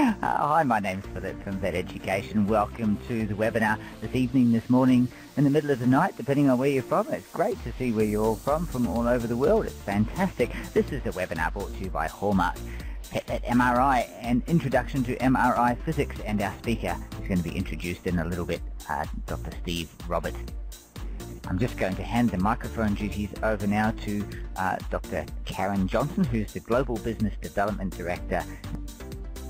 Uh, hi, my name's Philip from Vet Education. Welcome to the webinar this evening, this morning, in the middle of the night, depending on where you're from. It's great to see where you're all from, from all over the world. It's fantastic. This is a webinar brought to you by Hallmarq. PetVet MRI, an introduction to MRI physics, and our speaker is going to be introduced in a little bit, uh, Dr. Steve Roberts. I'm just going to hand the microphone duties over now to uh, Dr. Karen Johnson, who's the Global Business Development Director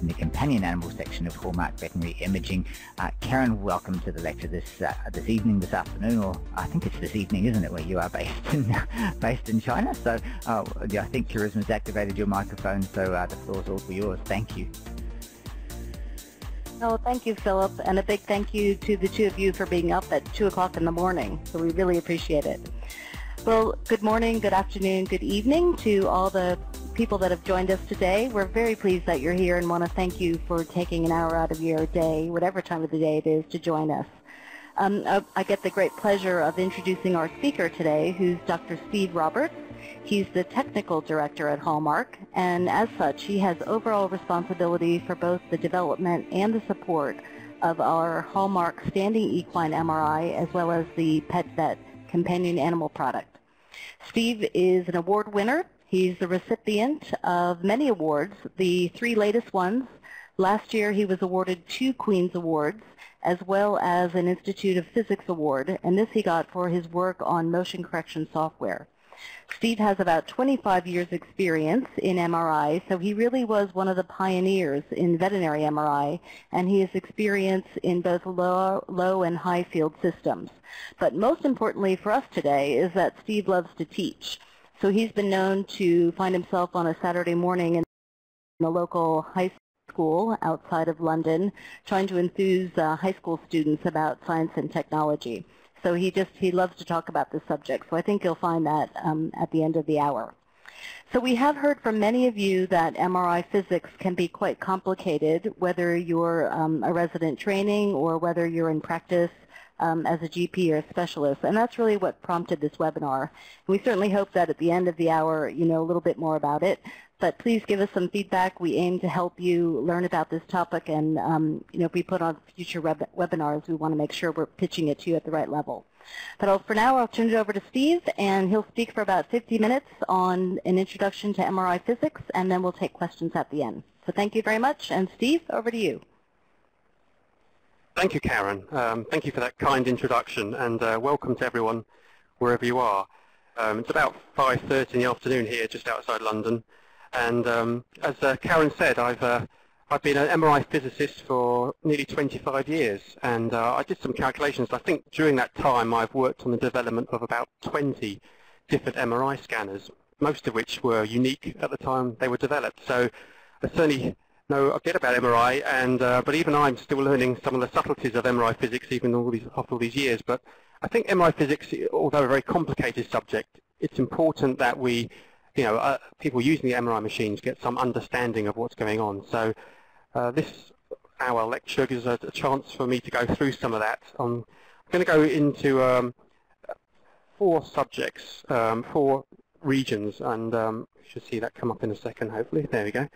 in the companion animal section of Hallmarq Veterinary Imaging. Uh, Karen, welcome to the lecture this uh, this evening, this afternoon, or I think it's this evening, isn't it, where you are based in based in China? So uh, I think Charisma's activated your microphone, so uh, the floor's all for yours. Thank you. Oh, thank you, Philip, and a big thank you to the two of you for being up at 2 o'clock in the morning. So we really appreciate it. Well, good morning, good afternoon, good evening to all the people that have joined us today. We're very pleased that you're here and want to thank you for taking an hour out of your day, whatever time of the day it is, to join us. Um, I get the great pleasure of introducing our speaker today, who's Dr. Steve Roberts. He's the technical director at Hallmarq, and as such, he has overall responsibility for both the development and the support of our Hallmarq standing equine MRI as well as the PetVet companion animal product. Steve is an award winner. He's the recipient of many awards, the three latest ones. Last year he was awarded two Queen's Awards as well as an Institute of Physics Award, and this he got for his work on motion correction software. Steve has about 25 years experience in MRI, so he really was one of the pioneers in veterinary MRI, and he has experience in both low, low and high field systems. But most importantly for us today is that Steve loves to teach. So he's been known to find himself on a Saturday morning in the local high school outside of London, trying to enthuse uh, high school students about science and technology. So he just, he loves to talk about this subject. So I think you'll find that um, at the end of the hour. So we have heard from many of you that MRI physics can be quite complicated, whether you're um, a resident training or whether you're in practice um, as a GP or a specialist. And that's really what prompted this webinar. We certainly hope that at the end of the hour you know a little bit more about it but please give us some feedback. We aim to help you learn about this topic, and um, you know, if we put on future web webinars, we want to make sure we're pitching it to you at the right level. But for now, I'll turn it over to Steve, and he'll speak for about 50 minutes on an introduction to MRI physics, and then we'll take questions at the end. So thank you very much, and Steve, over to you. Thank you, Karen. Um, thank you for that kind introduction, and uh, welcome to everyone wherever you are. Um, it's about 5.30 in the afternoon here, just outside London. And um, as uh, Karen said, I've uh, I've been an MRI physicist for nearly 25 years, and uh, I did some calculations. I think during that time I've worked on the development of about 20 different MRI scanners, most of which were unique at the time they were developed. So I certainly know a bit about MRI, and uh, but even I'm still learning some of the subtleties of MRI physics, even all these, after all these years. But I think MRI physics, although a very complicated subject, it's important that we you know, uh, people using the MRI machines get some understanding of what's going on. So uh, this hour lecture gives a, a, chance for me to go through some of that. Um, I'm going to go into um, four subjects, um, four regions, and um, you should see that come up in a second, hopefully. There we go.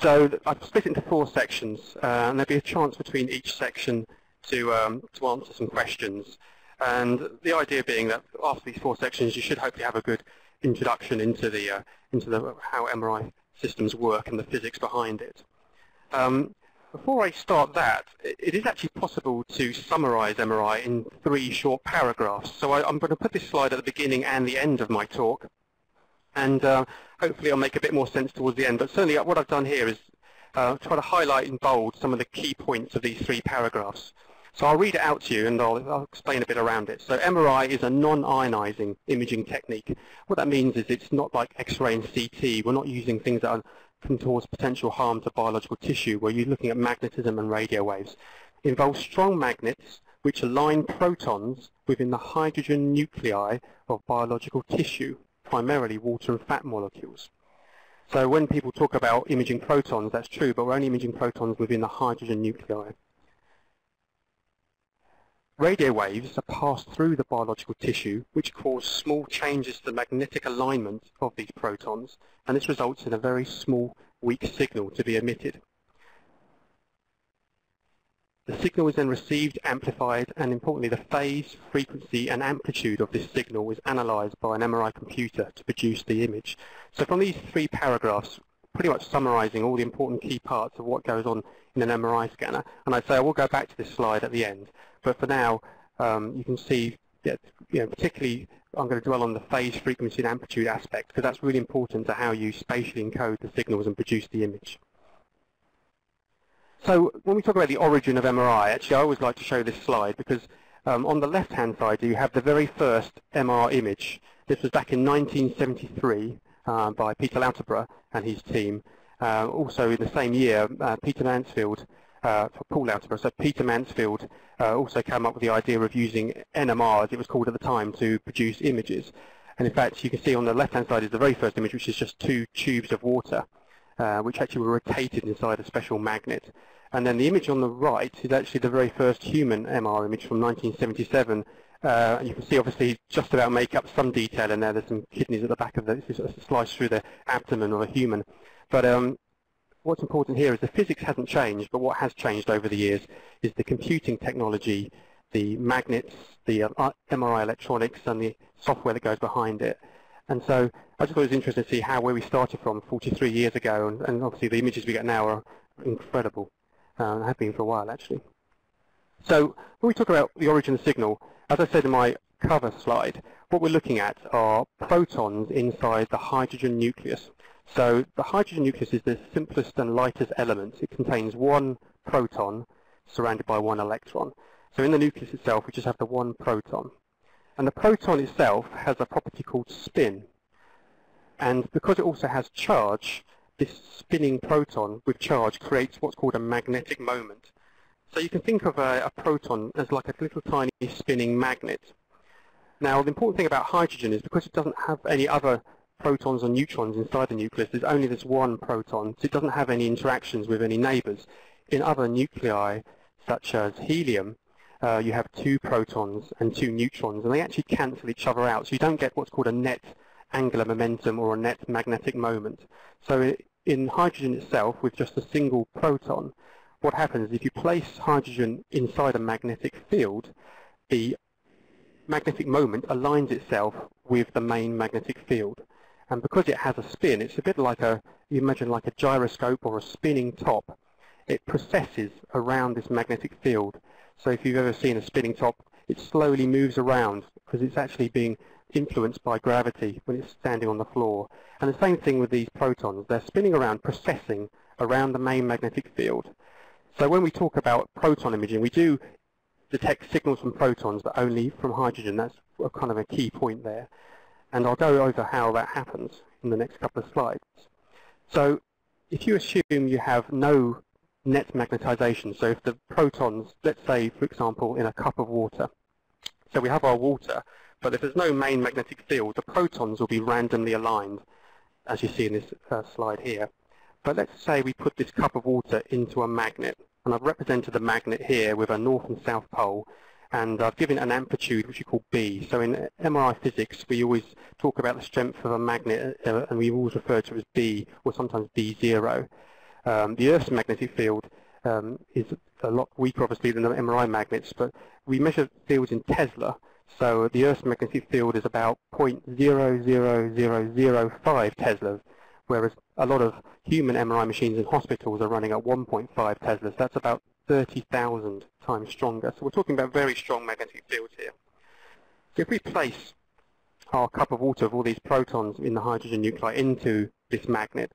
So I've split it into four sections, uh, and there'll be a chance between each section to, um, to answer some questions. And the idea being that after these four sections, you should hopefully have a good introduction into the uh, into the how MRI systems work and the physics behind it. Um, before I start that, it is actually possible to summarize MRI in three short paragraphs. So I, am going to put this slide at the beginning and the end of my talk, and uh, hopefully I'll make a bit more sense towards the end. But certainly what I've done here is uh, try to highlight in bold some of the key points of these three paragraphs. So I'll read it out to you and I'll, I'll explain a bit around it. So MRI is a non-ionizing imaging technique. What that means is it's not like X-ray and CT. We're not using things that can cause potential harm to biological tissue you're looking at magnetism and radio waves. It involves strong magnets which align protons within the hydrogen nuclei of biological tissue, primarily water and fat molecules. So when people talk about imaging protons, that's true, but we're only imaging protons within the hydrogen nuclei. Radio waves are passed through the biological tissue, which cause small changes to the magnetic alignment of these protons, and this results in a very small, weak signal to be emitted. The signal is then received, amplified, and importantly the phase, frequency and amplitude of this signal is analysed by an MRI computer to produce the image. So from these three paragraphs, pretty much summarising all the important key parts of what goes on in an MRI scanner, and I'd say I will go back to this slide at the end, but for now um, you can see that, you know, particularly I'm going to dwell on the phase, frequency and amplitude aspect because that's really important to how you spatially encode the signals and produce the image. So when we talk about the origin of MRI, actually I always like to show this slide because um, on the left-hand side you have the very first MR image. This was back in 1973 uh, by Peter Lauterbur and his team. Uh, also in the same year, uh, Peter Mansfield, uh, Paul Lauterbur, so Peter Mansfield uh, also came up with the idea of using NMR, as it was called at the time, to produce images. And in fact, you can see on the left-hand side is the very first image, which is just two tubes of water, uh, which actually were rotated inside a special magnet. And then the image on the right is actually the very first human MR image from 1977. Uh, you can see obviously just about make up some detail in there. There's some kidneys at the back of the, this is sliced through the abdomen of a human. But um, what's important here is the physics hasn't changed, but what has changed over the years is the computing technology, the magnets, the uh, MRI electronics, and the software that goes behind it. And so I just thought it was interesting to see how where we started from 43 years ago, and, and obviously the images we get now are incredible uh, have been for a while actually. So when we talk about the origin signal, as I said in my cover slide, what we're looking at are protons inside the hydrogen nucleus. So the hydrogen nucleus is the simplest and lightest element. It contains one proton surrounded by one electron. So in the nucleus itself, we just have the one proton. And the proton itself has a property called spin. And because it also has charge, this spinning proton with charge creates what's called a magnetic moment. So you can think of a, a, proton as like a little tiny spinning magnet. Now the important thing about hydrogen is because it doesn't have any other protons or neutrons inside the nucleus, there's only this one proton, so it doesn't have any interactions with any neighbours. In other nuclei, such as helium, uh, you have two protons and two neutrons, and they actually cancel each other out, so you don't get what's called a net angular momentum or a net magnetic moment. So in hydrogen itself, with just a single proton, what happens is if you place hydrogen inside a magnetic field, the magnetic moment aligns itself with the main magnetic field. And because it has a spin, it's a bit like a, you imagine like a gyroscope or a spinning top. It precesses around this magnetic field. So if you've ever seen a spinning top, it slowly moves around because it's actually being influenced by gravity when it's standing on the floor. And the same thing with these protons. They're spinning around, precessing around the main magnetic field. So when we talk about proton imaging, we do detect signals from protons, but only from hydrogen. That's kind of a key point there. And I'll go over how that happens in the next couple of slides. So if you assume you have no net magnetization, so if the protons, let's say, for example, in a cup of water, so we have our water, but if there's no main magnetic field, the protons will be randomly aligned, as you see in this uh, slide here. But let's say we put this cup of water into a magnet, and I've represented the magnet here with a north and south pole, and I've given an amplitude which we call B. So in MRI physics, we always talk about the strength of a magnet, uh, and we always refer to it as B, or sometimes B0. Um, the Earth's magnetic field um, is a lot weaker, obviously, than the MRI magnets, but we measure fields in Tesla, so the Earth's magnetic field is about 0.00005 Teslas, whereas a lot of human MRI machines in hospitals are running at 1.5 Teslas. That's about 30,000 times stronger. So we're talking about very strong magnetic fields here. So if we place our cup of water with all these protons in the hydrogen nuclei into this magnet,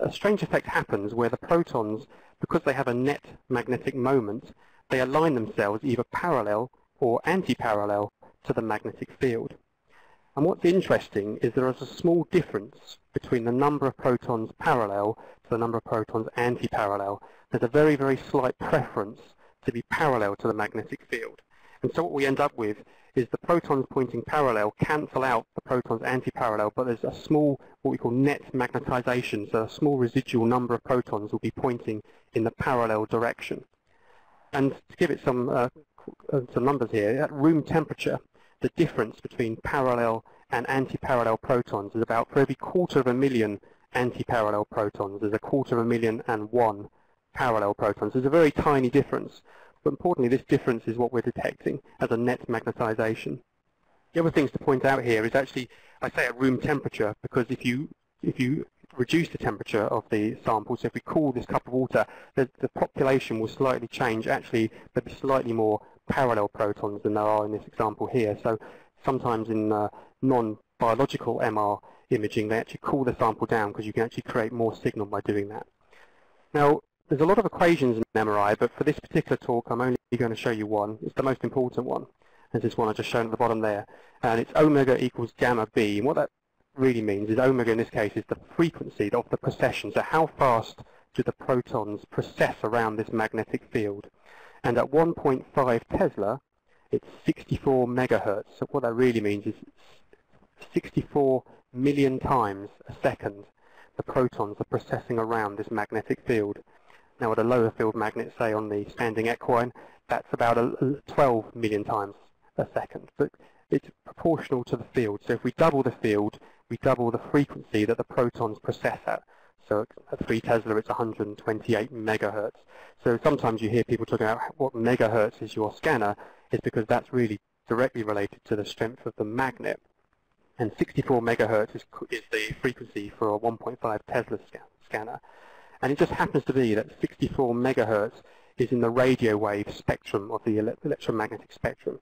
a strange effect happens where the protons, because they have a net magnetic moment, they align themselves either parallel or anti-parallel to the magnetic field. And what's interesting is there is a small difference between the number of protons parallel to the number of protons anti-parallel. There's a very, very slight preference to be parallel to the magnetic field. And so what we end up with is the protons pointing parallel cancel out the protons anti-parallel, but there's a small, what we call net magnetization, so a small residual number of protons will be pointing in the parallel direction. And to give it some, uh, uh some numbers here, at room temperature, the difference between parallel and anti-parallel protons is about for every quarter of a million anti-parallel protons, there's a quarter of a million and one parallel protons. There's a very tiny difference. But importantly this difference is what we're detecting as a net magnetization. The other things to point out here is actually, I say at room temperature because if you if you reduce the temperature of the sample, so if we cool this cup of water, the, the population will slightly change. Actually, there'll be slightly more parallel protons than there are in this example here. So sometimes in uh, non-biological MR imaging, they actually cool the sample down because you can actually create more signal by doing that. Now, there's a lot of equations in MRI, but for this particular talk, I'm only going to show you one. It's the most important one, as this one I've just shown at the bottom there. And it's omega equals gamma b. And what that really means is omega in this case is the frequency of the precession. So how fast do the protons precess around this magnetic field? And at 1.5 Tesla, it's 64 megahertz. So what that really means is 64 million times a second the protons are precessing around this magnetic field. Now at a lower field magnet, say on the standing equine, that's about 12 million times a second. But it's proportional to the field. So if we double the field, we double the frequency that the protons precess at. So at 3 Tesla, it's 128 megahertz. So sometimes you hear people talking about what megahertz is your scanner, is because that's really directly related to the strength of the magnet. And 64 megahertz is, is the frequency for a 1.5 Tesla scan, scanner. And it just happens to be that 64 megahertz is in the radio wave spectrum of the electromagnetic spectrum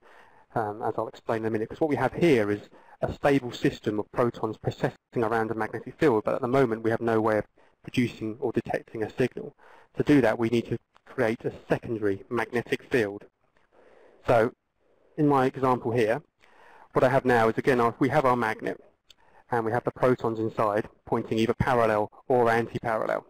um, as I'll explain in a minute. Because what we have here is a stable system of protons precessing around a magnetic field, but at the moment we have no way of producing or detecting a signal. To do that, we need to create a secondary magnetic field. So, in my example here, what I have now is, again, we have our magnet, and we have the protons inside pointing either parallel or anti-parallel.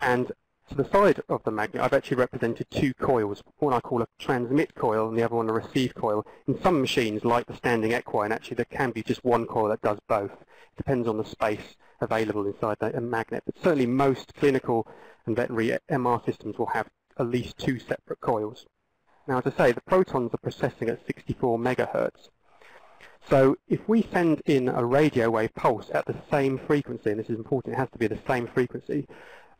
And to the side of the magnet, I've actually represented two coils. One I call a transmit coil and the other one a receive coil. In some machines, like the standing equine, actually there can be just one coil that does both. It depends on the space available inside the magnet. But certainly most clinical and veterinary MR systems will have at least two separate coils. Now, as I say, the protons are precessing at 64 megahertz. So if we send in a radio wave pulse at the same frequency, and this is important, it has to be the same frequency,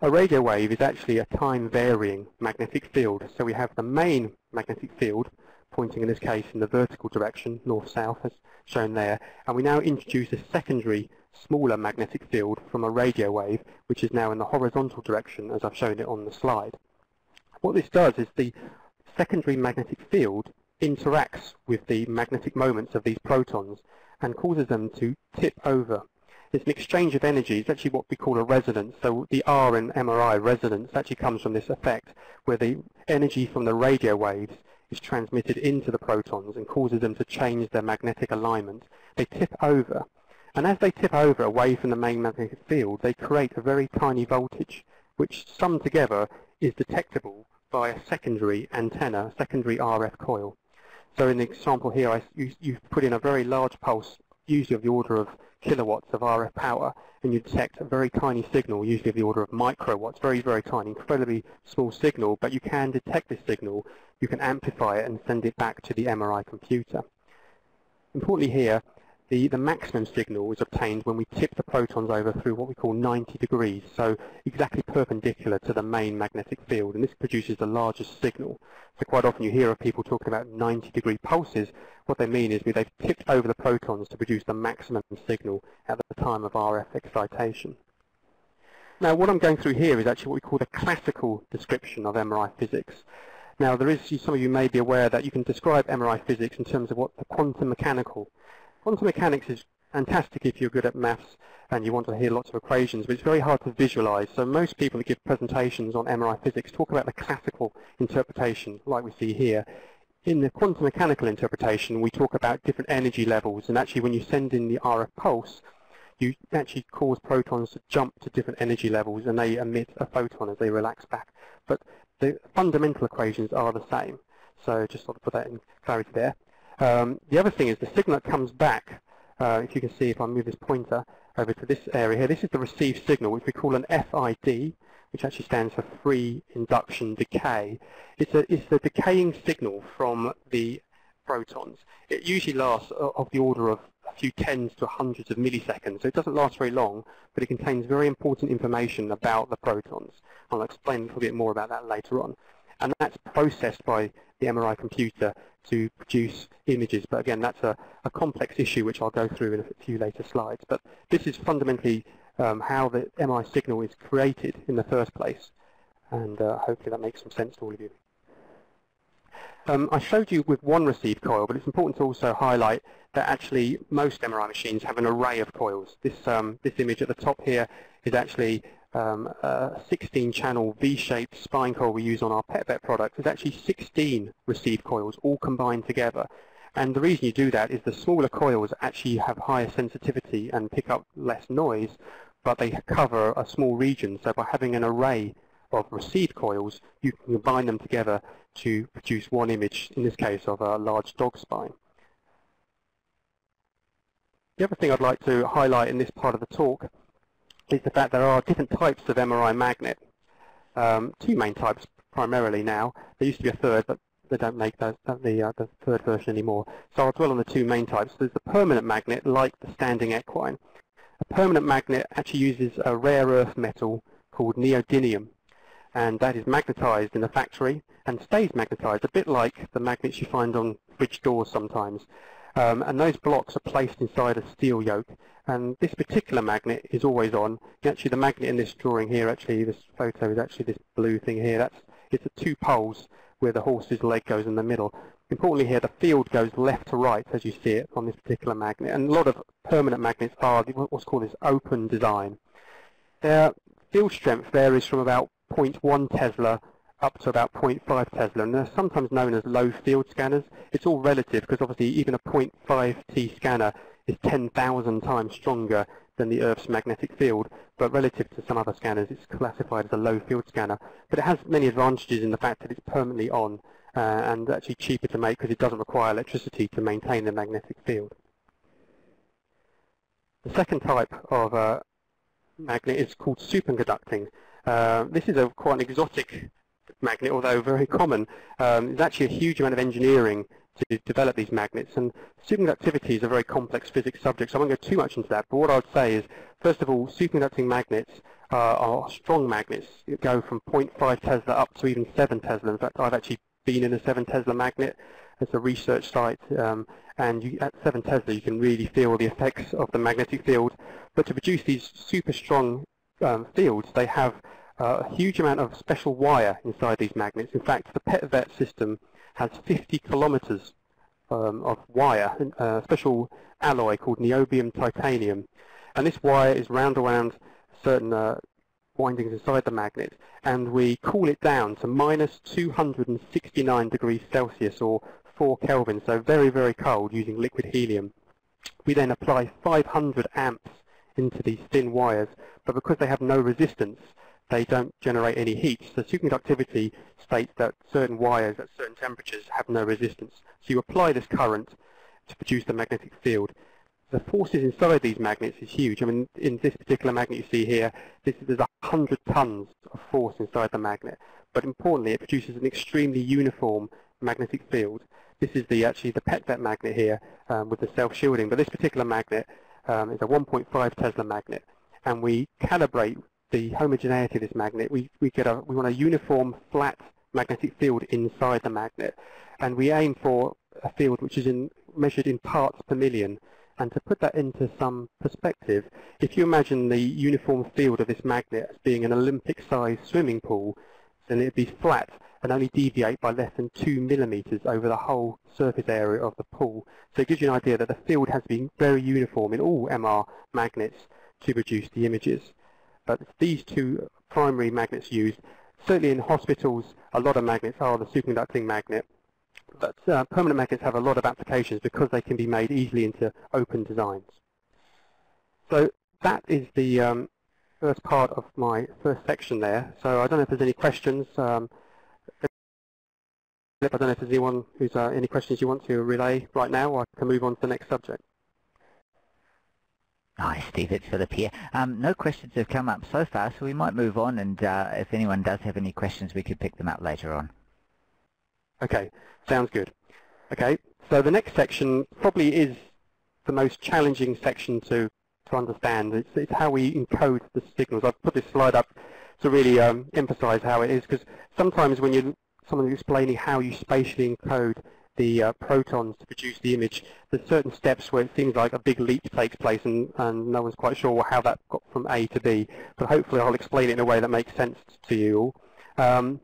a radio wave is actually a time-varying magnetic field. So we have the main magnetic field pointing in this case in the vertical direction, north-south as shown there, and we now introduce a secondary smaller magnetic field from a radio wave which is now in the horizontal direction as I've shown it on the slide. What this does is the secondary magnetic field interacts with the magnetic moments of these protons and causes them to tip over it's an exchange of energy. It's actually what we call a resonance. So the R in MRI, resonance, actually comes from this effect where the energy from the radio waves is transmitted into the protons and causes them to change their magnetic alignment. They tip over. And as they tip over away from the main magnetic field, they create a very tiny voltage, which summed together is detectable by a secondary antenna, secondary RF coil. So in the example here, I, you, you've put in a very large pulse, usually of the order of kilowatts of RF power, and you detect a very tiny signal, usually of the order of microwatts, very, very tiny, incredibly small signal, but you can detect this signal, you can amplify it and send it back to the MRI computer. Importantly here, the, the maximum signal is obtained when we tip the protons over through what we call 90 degrees, so exactly perpendicular to the main magnetic field, and this produces the largest signal. So quite often you hear of people talking about 90 degree pulses. What they mean is they've tipped over the protons to produce the maximum signal at the time of RF excitation. Now what I'm going through here is actually what we call the classical description of MRI physics. Now there is, some of you may be aware that you can describe MRI physics in terms of what the quantum mechanical Quantum mechanics is fantastic if you're good at maths and you want to hear lots of equations, but it's very hard to visualize. So most people that give presentations on MRI physics talk about the classical interpretation, like we see here. In the quantum mechanical interpretation, we talk about different energy levels, and actually when you send in the RF pulse, you actually cause protons to jump to different energy levels, and they emit a photon as they relax back. But the fundamental equations are the same. So just sort of put that in clarity there. Um, the other thing is the signal that comes back, uh, if you can see if I move this pointer over to this area here, this is the received signal, which we call an FID, which actually stands for free induction decay. It's a, it's the decaying signal from the protons. It usually lasts of the order of a few tens to hundreds of milliseconds, so it doesn't last very long, but it contains very important information about the protons. I'll explain a little bit more about that later on. And that's processed by the MRI computer to produce images. But again, that's a, a complex issue which I'll go through in a few later slides. But this is fundamentally um, how the MRI signal is created in the first place, and uh, hopefully that makes some sense to all of you. Um, I showed you with one received coil, but it's important to also highlight that actually most MRI machines have an array of coils. This, um, this image at the top here is actually um, a 16-channel V-shaped spine coil we use on our PetVet products, There's actually 16 receive coils all combined together. And the reason you do that is the smaller coils actually have higher sensitivity and pick up less noise, but they cover a small region. So by having an array of receive coils, you can combine them together to produce one image, in this case of a large dog spine. The other thing I'd like to highlight in this part of the talk is the fact there are different types of MRI magnet. Um, two main types primarily now. There used to be a third, but they don't make the, the, uh, the third version anymore. So I'll dwell on the two main types. There's the permanent magnet, like the standing equine. A permanent magnet actually uses a rare earth metal called neodymium, and that is magnetized in a factory and stays magnetized, a bit like the magnets you find on fridge doors sometimes. Um, and those blocks are placed inside a steel yoke. And this particular magnet is always on. Actually, the magnet in this drawing here, actually, this photo is actually this blue thing here. That's it's the two poles where the horse's leg goes in the middle. Importantly here, the field goes left to right as you see it on this particular magnet. And a lot of permanent magnets are what's called this open design. Their field strength varies from about 0.1 Tesla up to about 0.5 Tesla, and they're sometimes known as low field scanners. It's all relative because obviously even a 0.5 T scanner is 10,000 times stronger than the Earth's magnetic field, but relative to some other scanners it's classified as a low field scanner. But it has many advantages in the fact that it's permanently on uh, and actually cheaper to make because it doesn't require electricity to maintain the magnetic field. The second type of uh, magnet is called superconducting. Uh, this is a quite an exotic magnet, although very common. Um, there's actually a huge amount of engineering to develop these magnets, and superconductivity is a very complex physics subject, so I won't go too much into that, but what I would say is, first of all, superconducting magnets uh, are strong magnets. You go from 0.5 Tesla up to even 7 Tesla. In fact, I've actually been in a 7 Tesla magnet as a research site, um, and you, at 7 Tesla you can really feel the effects of the magnetic field. But to produce these super strong um, fields, they have uh, a huge amount of special wire inside these magnets. In fact, the PetVet system has 50 kilometers um, of wire, a uh, special alloy called niobium titanium. And this wire is wound around certain uh, windings inside the magnet, and we cool it down to minus 269 degrees Celsius, or 4 Kelvin, so very, very cold, using liquid helium. We then apply 500 amps into these thin wires, but because they have no resistance, they don't generate any heat. So superconductivity states that certain wires at certain temperatures have no resistance. So you apply this current to produce the magnetic field. The forces inside these magnets is huge. I mean, in this particular magnet you see here, this, there's 100 tons of force inside the magnet. But importantly, it produces an extremely uniform magnetic field. This is the actually the PetVet magnet here um, with the self-shielding. But this particular magnet um, is a 1.5 Tesla magnet. And we calibrate the homogeneity of this magnet, we, we get a we want a uniform flat magnetic field inside the magnet, and we aim for a field which is in, measured in parts per million. And to put that into some perspective, if you imagine the uniform field of this magnet as being an Olympic-sized swimming pool, then it would be flat and only deviate by less than 2 millimeters over the whole surface area of the pool. So it gives you an idea that the field has to be very uniform in all MR magnets to produce the images. But these two primary magnets used. Certainly in hospitals, a lot of magnets are the superconducting magnet. But uh, permanent magnets have a lot of applications because they can be made easily into open designs. So that is the um, first part of my first section there. So I don't know if there's any questions. Um, I don't know if there's anyone who's uh, any questions you want to relay right now, or I can move on to the next subject. Hi, Steve. It's Philip here. Um, no questions have come up so far, so we might move on, and uh, if anyone does have any questions, we could pick them up later on. Okay, sounds good. Okay, so the next section probably is the most challenging section to, to understand. It's, it's how we encode the signals. I've put this slide up to really um, emphasize how it is, because sometimes when you someone explaining how you spatially encode the uh, protons to produce the image. There's certain steps where it seems like a big leap takes place and, and no one's quite sure how that got from A to B. But hopefully I'll explain it in a way that makes sense to you all. Um,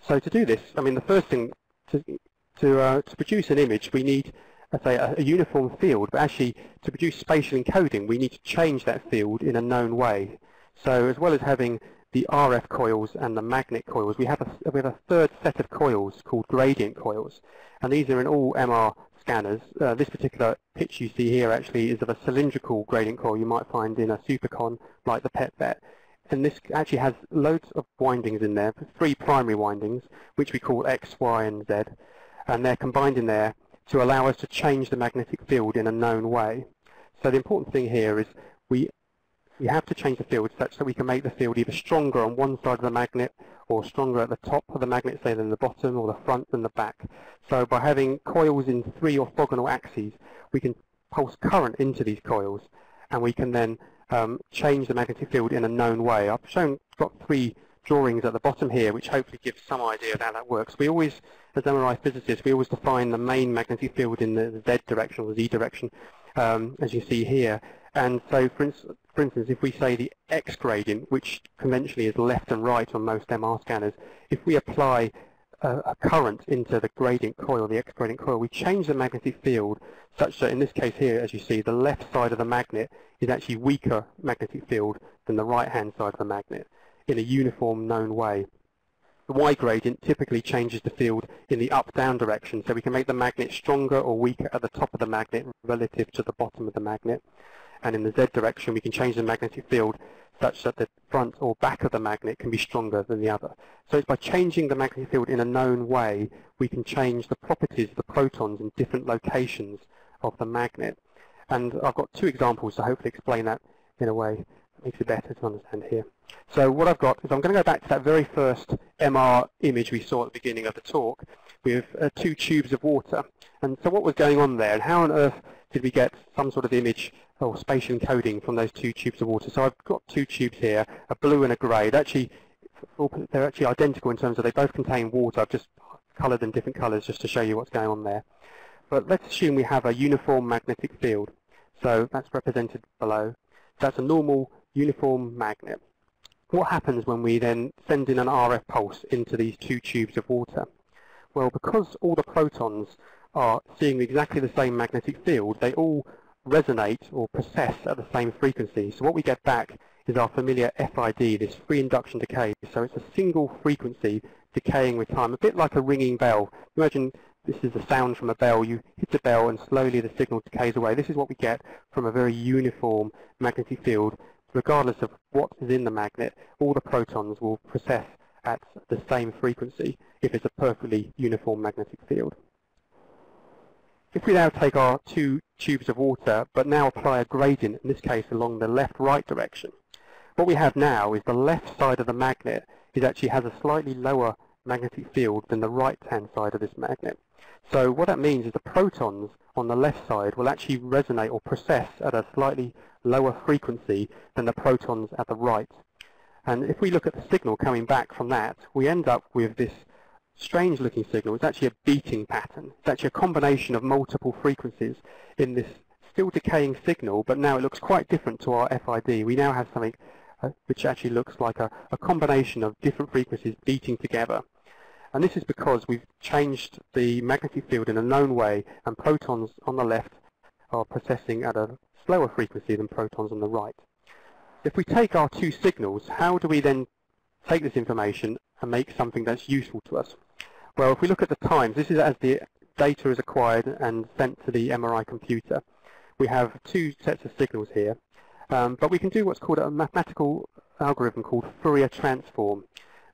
so to do this, I mean, the first thing to, to, uh, to produce an image, we need let's say, a, a, uniform field, but actually to produce spatial encoding, we need to change that field in a known way. So as well as having the RF coils and the magnet coils, we have a, we have a third set of coils called gradient coils. And these are in all MR scanners. Uh, this particular pitch you see here actually is of a cylindrical gradient coil you might find in a supercon like the PetVet. And this actually has loads of windings in there, three primary windings, which we call X, Y, and Z. And they're combined in there to allow us to change the magnetic field in a known way. So the important thing here is we we have to change the field such that we can make the field either stronger on one side of the magnet or stronger at the top of the magnet, say, than the bottom or the front than the back. So by having coils in three orthogonal axes, we can pulse current into these coils and we can then um, change the magnetic field in a known way. I've shown, got three drawings at the bottom here, which hopefully gives some idea of how that works. We always, as MRI physicists, we always define the main magnetic field in the Z direction or the Z direction, um, as you see here. And so, for, ins for, instance, if we say the X gradient, which conventionally is left and right on most MR scanners, if we apply a, a current into the gradient coil, the X gradient coil, we change the magnetic field such that in this case here, as you see, the left side of the magnet is actually weaker magnetic field than the right-hand side of the magnet in a uniform known way. The Y gradient typically changes the field in the up-down direction, so we can make the magnet stronger or weaker at the top of the magnet relative to the bottom of the magnet. And in the Z direction, we can change the magnetic field such that the front or back of the magnet can be stronger than the other. So it's by changing the magnetic field in a known way, we can change the properties of the protons in different locations of the magnet. And I've got two examples to hopefully explain that in a way makes it better to understand here. So what I've got is I'm going to go back to that very first MR image we saw at the beginning of the talk with uh, two tubes of water. And so what was going on there and how on earth did we get some sort of image or spatial encoding from those two tubes of water? So I've got two tubes here, a blue and a grey. They're actually, they're actually identical in terms of they both contain water. I've just coloured them different colours just to show you what's going on there. But let's assume we have a uniform magnetic field. So that's represented below. That's a normal uniform magnet what happens when we then send in an RF pulse into these two tubes of water? Well, because all the protons are seeing exactly the same magnetic field, they all resonate or precess at the same frequency. So what we get back is our familiar FID, this free induction decay. So it's a single frequency decaying with time, a bit like a ringing bell. Imagine this is the sound from a bell. You hit the bell and slowly the signal decays away. This is what we get from a very uniform magnetic field regardless of what is in the magnet, all the protons will precess at the same frequency if it's a perfectly uniform magnetic field. If we now take our two tubes of water, but now apply a gradient, in this case along the left-right direction, what we have now is the left side of the magnet is actually has a slightly lower magnetic field than the right-hand side of this magnet. So what that means is the protons on the left side will actually resonate or precess at a slightly lower frequency than the protons at the right. And if we look at the signal coming back from that, we end up with this strange looking signal. It's actually a beating pattern. It's actually a combination of multiple frequencies in this still decaying signal, but now it looks quite different to our FID. We now have something uh, which actually looks like a, a combination of different frequencies beating together. And this is because we've changed the magnetic field in a known way, and protons on the left are precessing at a slower frequency than protons on the right. If we take our two signals, how do we then take this information and make something that's useful to us? Well, if we look at the times, this is as the data is acquired and sent to the MRI computer. We have two sets of signals here, um, but we can do what's called a mathematical algorithm called Fourier transform.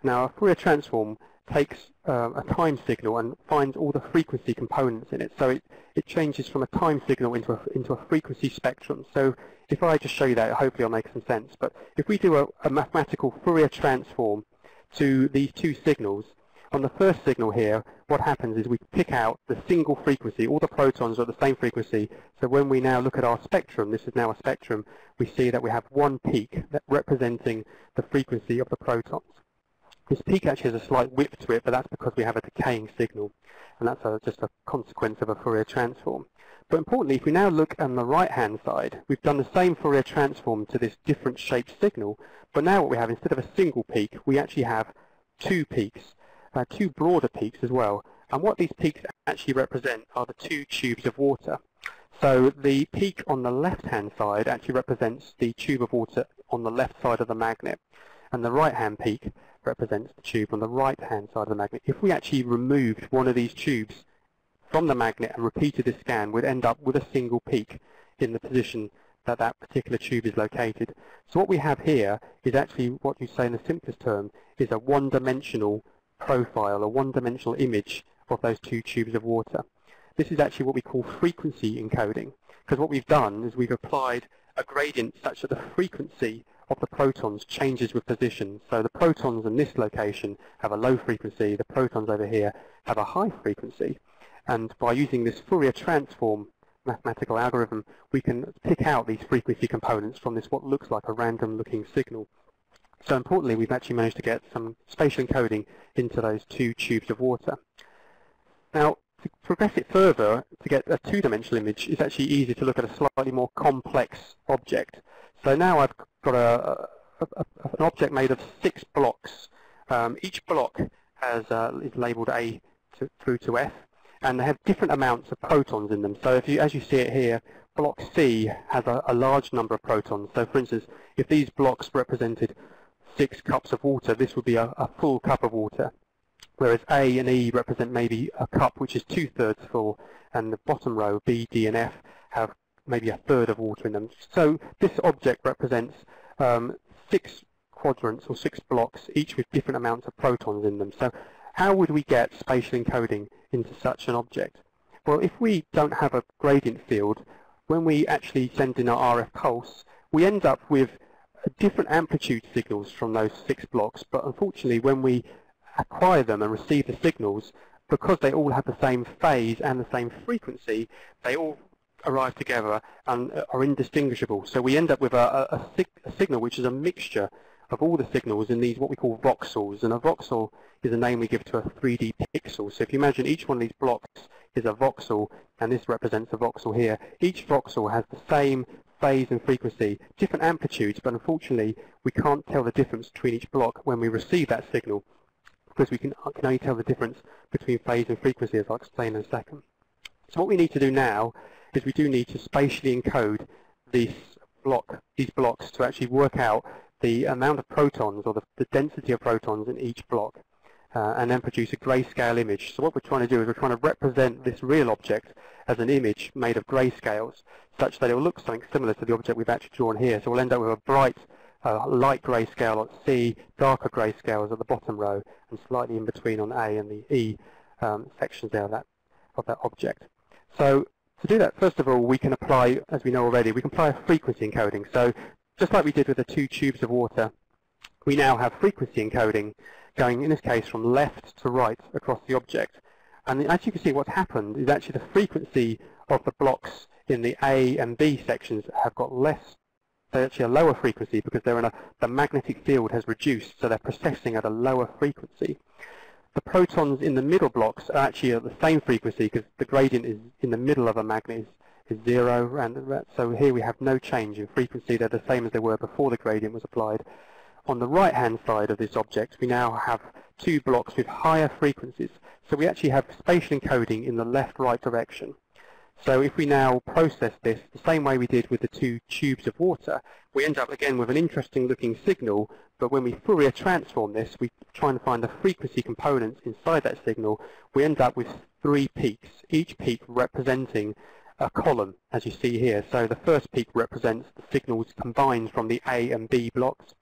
Now, a Fourier transform takes uh, a time signal and finds all the frequency components in it. So it, it changes from a time signal into a, into a frequency spectrum. So if I just show you that, hopefully it'll make some sense. But if we do a, a mathematical Fourier transform to these two signals, on the first signal here, what happens is we pick out the single frequency. All the protons are at the same frequency. So when we now look at our spectrum, this is now a spectrum, we see that we have one peak representing the frequency of the protons. This peak actually has a slight whip to it, but that's because we have a decaying signal, and that's a, just a consequence of a Fourier transform. But importantly, if we now look on the right-hand side, we've done the same Fourier transform to this different shaped signal, but now what we have, instead of a single peak, we actually have two peaks, uh, two broader peaks as well. And what these peaks actually represent are the two tubes of water. So the peak on the left-hand side actually represents the tube of water on the left side of the magnet, and the right-hand peak represents the tube on the right-hand side of the magnet. If we actually removed one of these tubes from the magnet and repeated this scan, we'd end up with a single peak in the position that that particular tube is located. So what we have here is actually what you say in the simplest term is a one-dimensional profile, a one-dimensional image of those two tubes of water. This is actually what we call frequency encoding, because what we've done is we've applied a gradient such that the frequency of the protons changes with position. So the protons in this location have a low frequency, the protons over here have a high frequency. And by using this Fourier transform mathematical algorithm, we can pick out these frequency components from this what looks like a random looking signal. So importantly, we've actually managed to get some spatial encoding into those two tubes of water. Now, to progress it further, to get a two-dimensional image, it's actually easy to look at a slightly more complex object. So now I've got a, a, an object made of six blocks. Um, each block has uh, is labelled A to, through to F, and they have different amounts of protons in them. So if you, as you see it here, block C has a, a large number of protons. So for instance, if these blocks represented six cups of water, this would be a, a full cup of water. Whereas A and E represent maybe a cup which is two-thirds full, and the bottom row, B, D, and F, have maybe a third of water in them. So this object represents um, six quadrants or six blocks, each with different amounts of protons in them. So how would we get spatial encoding into such an object? Well, if we don't have a gradient field, when we actually send in our RF pulse, we end up with different amplitude signals from those six blocks, but unfortunately when we acquire them and receive the signals, because they all have the same phase and the same frequency, they all arrive together and are indistinguishable. So we end up with a, a, a, a signal which is a mixture of all the signals in these what we call voxels. And a voxel is a name we give to a 3D pixel. So if you imagine each one of these blocks is a voxel, and this represents a voxel here, each voxel has the same phase and frequency, different amplitudes, but unfortunately we can't tell the difference between each block when we receive that signal because we can, can only tell the difference between phase and frequency as I'll explain in a second. So what we need to do now is we do need to spatially encode these block, these blocks to actually work out the amount of protons or the, the density of protons in each block uh, and then produce a grayscale image. So what we're trying to do is we're trying to represent this real object as an image made of grayscales such that it will look something similar to the object we've actually drawn here. So we'll end up with a bright uh, light grayscale at C, darker grayscales at the bottom row, and slightly in between on A and the E um, sections there of that, of that object. So to do that, first of all, we can apply, as we know already, we can apply a frequency encoding. So just like we did with the two tubes of water, we now have frequency encoding going, in this case, from left to right across the object. And as you can see, what's happened is actually the frequency of the blocks in the A and B sections have got less, they're actually a lower frequency because they're in a, the magnetic field has reduced, so they're precessing at a lower frequency. The protons in the middle blocks are actually at the same frequency because the gradient is in the middle of a magnet is, is zero, and so here we have no change in frequency. They're the same as they were before the gradient was applied. On the right-hand side of this object, we now have two blocks with higher frequencies. So we actually have spatial encoding in the left-right direction. So if we now process this the same way we did with the two tubes of water, we end up again with an interesting looking signal, but when we Fourier transform this, we try and find the frequency components inside that signal, we end up with three peaks, each peak representing a column, as you see here. So the first peak represents the signals combined from the A and B blocks.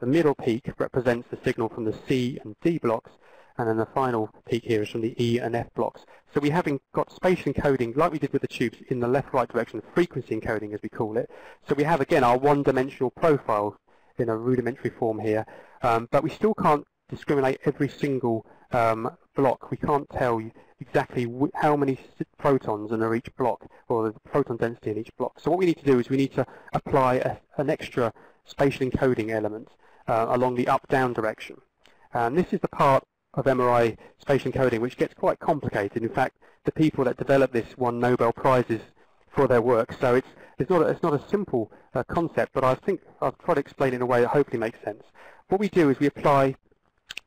The middle peak represents the signal from the C and D blocks, and then the final peak here is from the E and F blocks. So we have got spatial encoding, like we did with the tubes, in the left-right direction, frequency encoding as we call it. So we have, again, our one-dimensional profile in a rudimentary form here, um, but we still can't discriminate every single um, block. We can't tell exactly how many protons are in each block, or the proton density in each block. So what we need to do is we need to apply a, an extra spatial encoding element uh, along the up-down direction. And this is the part of MRI spatial encoding which gets quite complicated. In fact, the people that developed this won Nobel Prizes for their work. So it's, it's, not, a, it's not a simple uh, concept, but I think I'll try to explain it in a way that hopefully makes sense. What we do is we apply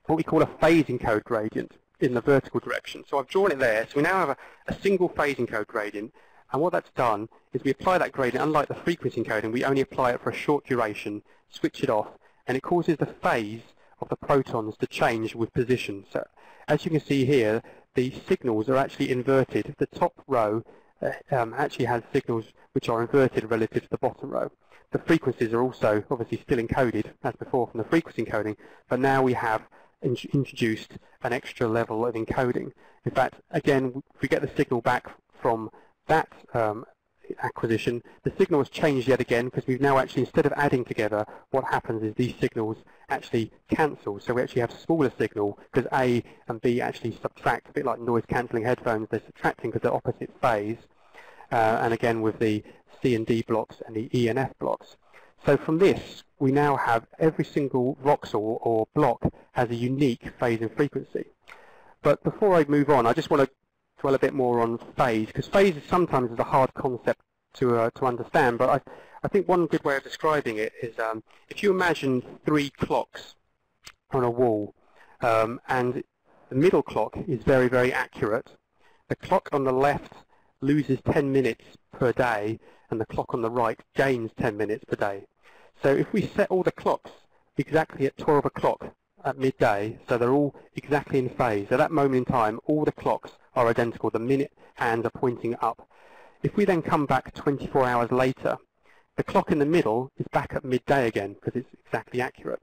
what we call a phase encode gradient in the vertical direction. So I've drawn it there. So we now have a, a single phase encode gradient. And what that's done is we apply that gradient, unlike the frequency encoding, we only apply it for a short duration, switch it off, and it causes the phase of the protons to change with position. So as you can see here, the signals are actually inverted. The top row uh, um, actually has signals which are inverted relative to the bottom row. The frequencies are also obviously still encoded as before from the frequency encoding, but now we have in introduced an extra level of encoding. In fact, again, if we get the signal back from that um, acquisition, the signal has changed yet again because we've now actually, instead of adding together, what happens is these signals actually cancel. So we actually have smaller signal because A and B actually subtract, a bit like noise cancelling headphones, they're subtracting because they're opposite phase. Uh, and again with the C and D blocks and the E and F blocks. So from this, we now have every single voxel or block has a unique phase and frequency. But before I move on, I just want to dwell a bit more on phase, because phase is sometimes is a hard concept to uh, to understand. But I, I think one good way of describing it is um, if you imagine three clocks on a wall, um, and the middle clock is very, very accurate. The clock on the left loses 10 minutes per day, and the clock on the right gains 10 minutes per day. So if we set all the clocks exactly at 12 o'clock at midday, so they're all exactly in phase, at that moment in time, all the clocks are identical. The minute hands are pointing up. If we then come back 24 hours later, the clock in the middle is back at midday again because it's exactly accurate.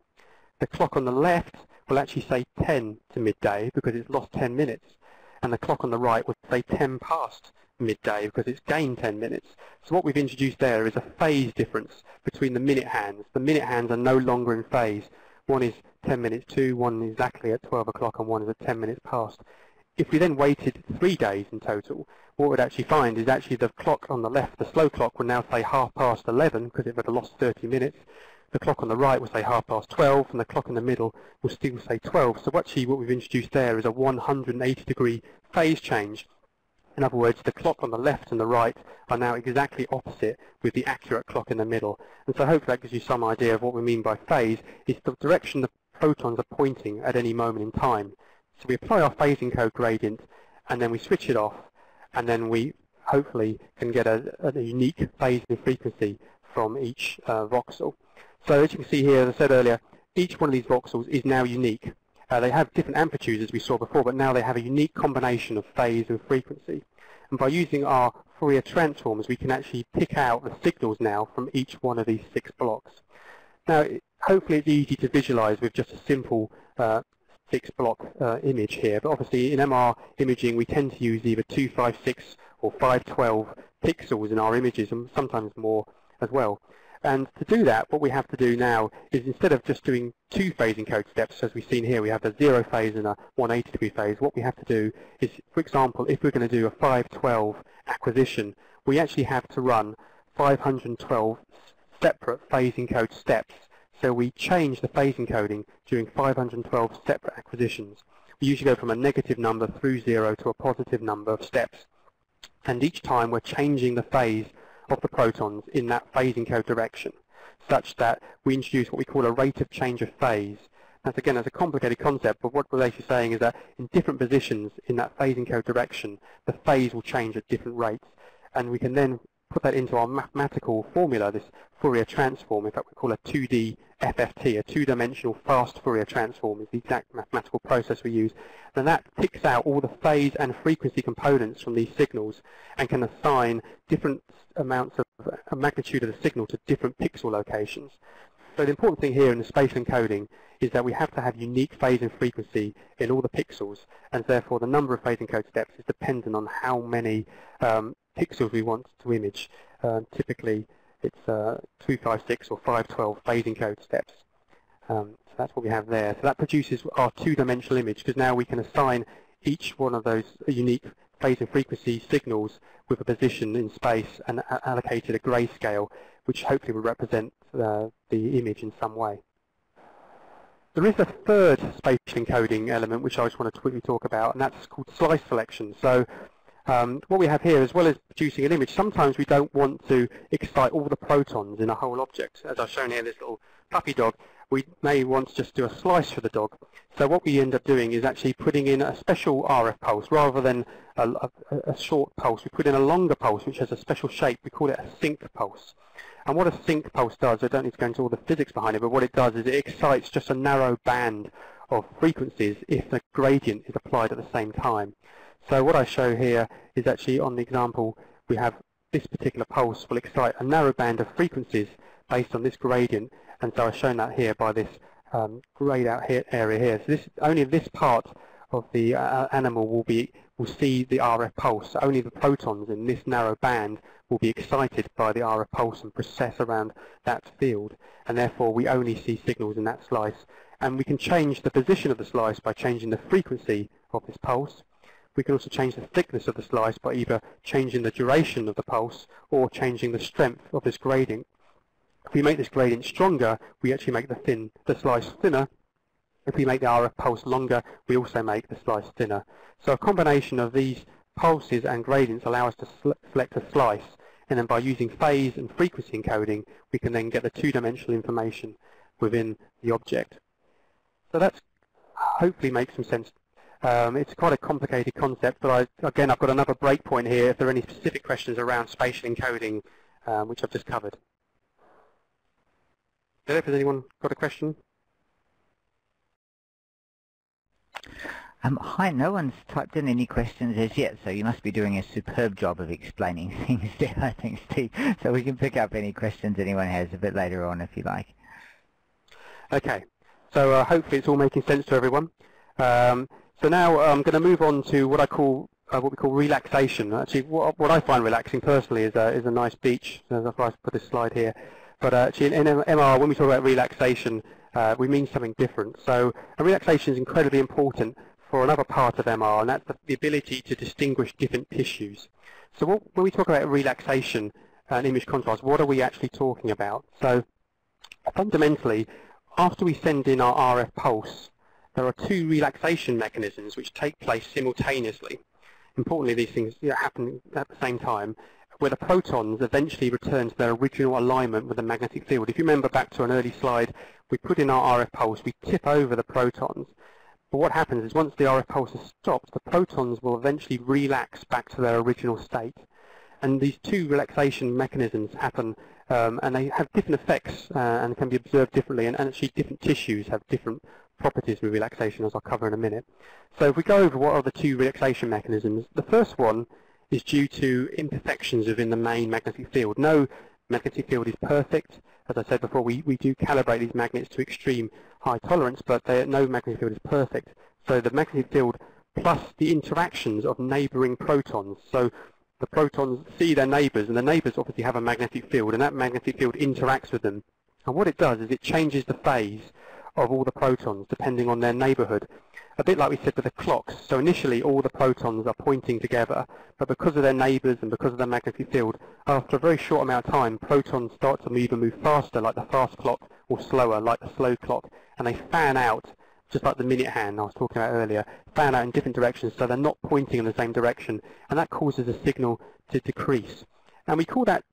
The clock on the left will actually say 10 to midday because it's lost 10 minutes. And the clock on the right will say 10 past midday because it's gained 10 minutes. So what we've introduced there is a phase difference between the minute hands. The minute hands are no longer in phase. One is 10 minutes to, one exactly at 12 o'clock, and one is at 10 minutes past. If we then waited three days in total, what we'd actually find is actually the clock on the left, the slow clock, would now say half past 11 because it would have lost 30 minutes. The clock on the right will say half past 12, and the clock in the middle will still say 12. So actually what we've introduced there is a 180 degree phase change. In other words, the clock on the left and the right are now exactly opposite with the accurate clock in the middle. And so hopefully that gives you some idea of what we mean by phase. It's the direction the protons are pointing at any moment in time. So we apply our phase encode gradient, and then we switch it off, and then we hopefully can get a, a unique phase and frequency from each uh, voxel. So as you can see here, as I said earlier, each one of these voxels is now unique. Uh, they have different amplitudes as we saw before, but now they have a unique combination of phase and frequency. And by using our Fourier transforms, we can actually pick out the signals now from each one of these six blocks. Now, hopefully it's easy to visualize with just a simple uh, six block uh, image here, but obviously in MR imaging we tend to use either 256 or 512 pixels in our images and sometimes more as well. And to do that, what we have to do now is instead of just doing two phase encode steps, as we've seen here, we have a zero phase and a 180 degree phase. What we have to do is, for example, if we're going to do a 512 acquisition, we actually have to run 512 separate phase encode steps so we change the phase encoding during 512 separate acquisitions. We usually go from a negative number through zero to a positive number of steps. And each time we're changing the phase of the protons in that phase encode direction, such that we introduce what we call a rate of change of phase. That's again, that's a complicated concept, but what we're actually saying is that in different positions in that phase encode direction, the phase will change at different rates. And we can then put that into our mathematical formula, this Fourier transform, in fact we call a 2D FFT, a two-dimensional fast Fourier transform is the exact mathematical process we use. Then that picks out all the phase and frequency components from these signals and can assign different amounts of a magnitude of the signal to different pixel locations. So the important thing here in the spatial encoding is that we have to have unique phase and frequency in all the pixels, and therefore the number of phase encode steps is dependent on how many um, pixels we want to image. Uh, typically, it's uh, 256 or 512 phase encode steps. Um, so that's what we have there. So that produces our two-dimensional image because now we can assign each one of those unique phase and frequency signals with a position in space and allocated a grayscale, which hopefully will represent uh, the image in some way. There is a third spatial encoding element which I just want to quickly talk about, and that's called slice selection. So um, what we have here, as well as producing an image, sometimes we don't want to excite all the protons in a whole object. As I've shown here, this little puppy dog, we may want to just do a slice for the dog. So what we end up doing is actually putting in a special RF pulse rather than a, a, a short pulse. We put in a longer pulse which has a special shape. We call it a sinc pulse. And what a sinc pulse does, I don't need to go into all the physics behind it, but what it does is it excites just a narrow band of frequencies if the gradient is applied at the same time. So what I show here is actually on the example we have this particular pulse will excite a narrow band of frequencies based on this gradient and so I've shown that here by this um, grayed out here, area here. So this only this part of the uh, animal will be will see the RF pulse. Only the protons in this narrow band will be excited by the RF pulse and precess around that field and therefore we only see signals in that slice and we can change the position of the slice by changing the frequency of this pulse we can also change the thickness of the slice by either changing the duration of the pulse or changing the strength of this gradient. If we make this gradient stronger, we actually make the thin the slice thinner. If we make the RF pulse longer, we also make the slice thinner. So a combination of these pulses and gradients allow us to select a slice, and then by using phase and frequency encoding, we can then get the two-dimensional information within the object. So that's hopefully makes some sense um, it's quite a complicated concept, but I, again, I've got another breakpoint here if there are any specific questions around spatial encoding, um, which I've just covered. Philip, has anyone got a question? Um, hi, no one's typed in any questions as yet, so you must be doing a superb job of explaining things there, I think, Steve. So we can pick up any questions anyone has a bit later on if you like. Okay, so uh, hopefully it's all making sense to everyone. Um, so now I'm going to move on to what I call uh, what we call relaxation. Actually, what, what I find relaxing personally is a, is a nice beach. That's why I put this slide here. But uh, actually, in, in, MR, when we talk about relaxation, uh, we mean something different. So relaxation is incredibly important for another part of MR, and that's the, the ability to distinguish different tissues. So what, when we talk about relaxation and image contrast, what are we actually talking about? So fundamentally, after we send in our RF pulse, there are two relaxation mechanisms which take place simultaneously. Importantly, these things happen at the same time, where the protons eventually return to their original alignment with the magnetic field. If you remember back to an early slide, we put in our RF pulse, we tip over the protons. But what happens is once the RF pulse is stopped, the protons will eventually relax back to their original state. And these two relaxation mechanisms happen, um, and they have different effects uh, and can be observed differently, and, and actually different tissues have different properties with relaxation, as I'll cover in a minute. So if we go over what are the two relaxation mechanisms, the first one is due to imperfections within the main magnetic field. No magnetic field is perfect. As I said before, we, we do calibrate these magnets to extreme high tolerance, but no magnetic field is perfect. So the magnetic field plus the interactions of neighboring protons. So the protons see their neighbors, and the neighbors obviously have a magnetic field, and that magnetic field interacts with them. And what it does is it changes the phase of all the protons depending on their neighborhood. A bit like we said with the clocks. So initially all the protons are pointing together, but because of their neighbors and because of their magnetic field, after a very short amount of time, protons start to either move faster like the fast clock or slower like the slow clock, and they fan out just like the minute hand I was talking about earlier, fan out in different directions so they're not pointing in the same direction, and that causes a signal to decrease. And we call that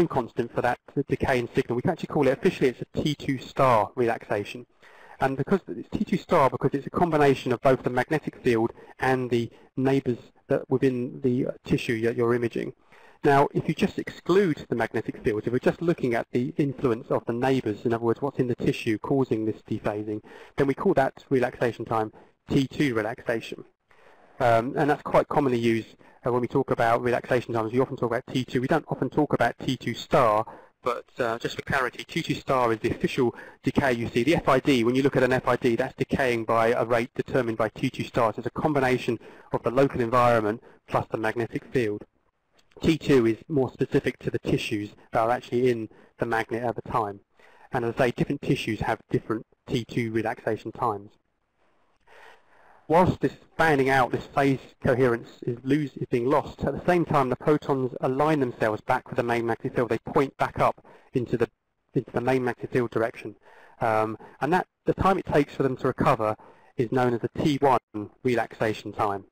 time constant for that decay in signal. We can actually call it, officially it's a T2 star relaxation. And because it's T2 star because it's a combination of both the magnetic field and the neighbors that within the tissue that you're imaging. Now, if you just exclude the magnetic field, if we're just looking at the influence of the neighbors, in other words, what's in the tissue causing this dephasing, then we call that relaxation time T2 relaxation. Um, and that's quite commonly used uh, when we talk about relaxation times. We often talk about T2. We don't often talk about T2 star, but uh, just for clarity, T2 star is the official decay you see. The FID, when you look at an FID, that's decaying by a rate determined by T2 stars. It's a combination of the local environment plus the magnetic field. T2 is more specific to the tissues that are actually in the magnet at the time. And as I say, different tissues have different T2 relaxation times whilst this fanning out, this phase coherence is, lose, is being lost, at the same time the protons align themselves back with the main magnetic field. They point back up into the, into the main magnetic field direction. Um, and that the time it takes for them to recover is known as the T1 relaxation time.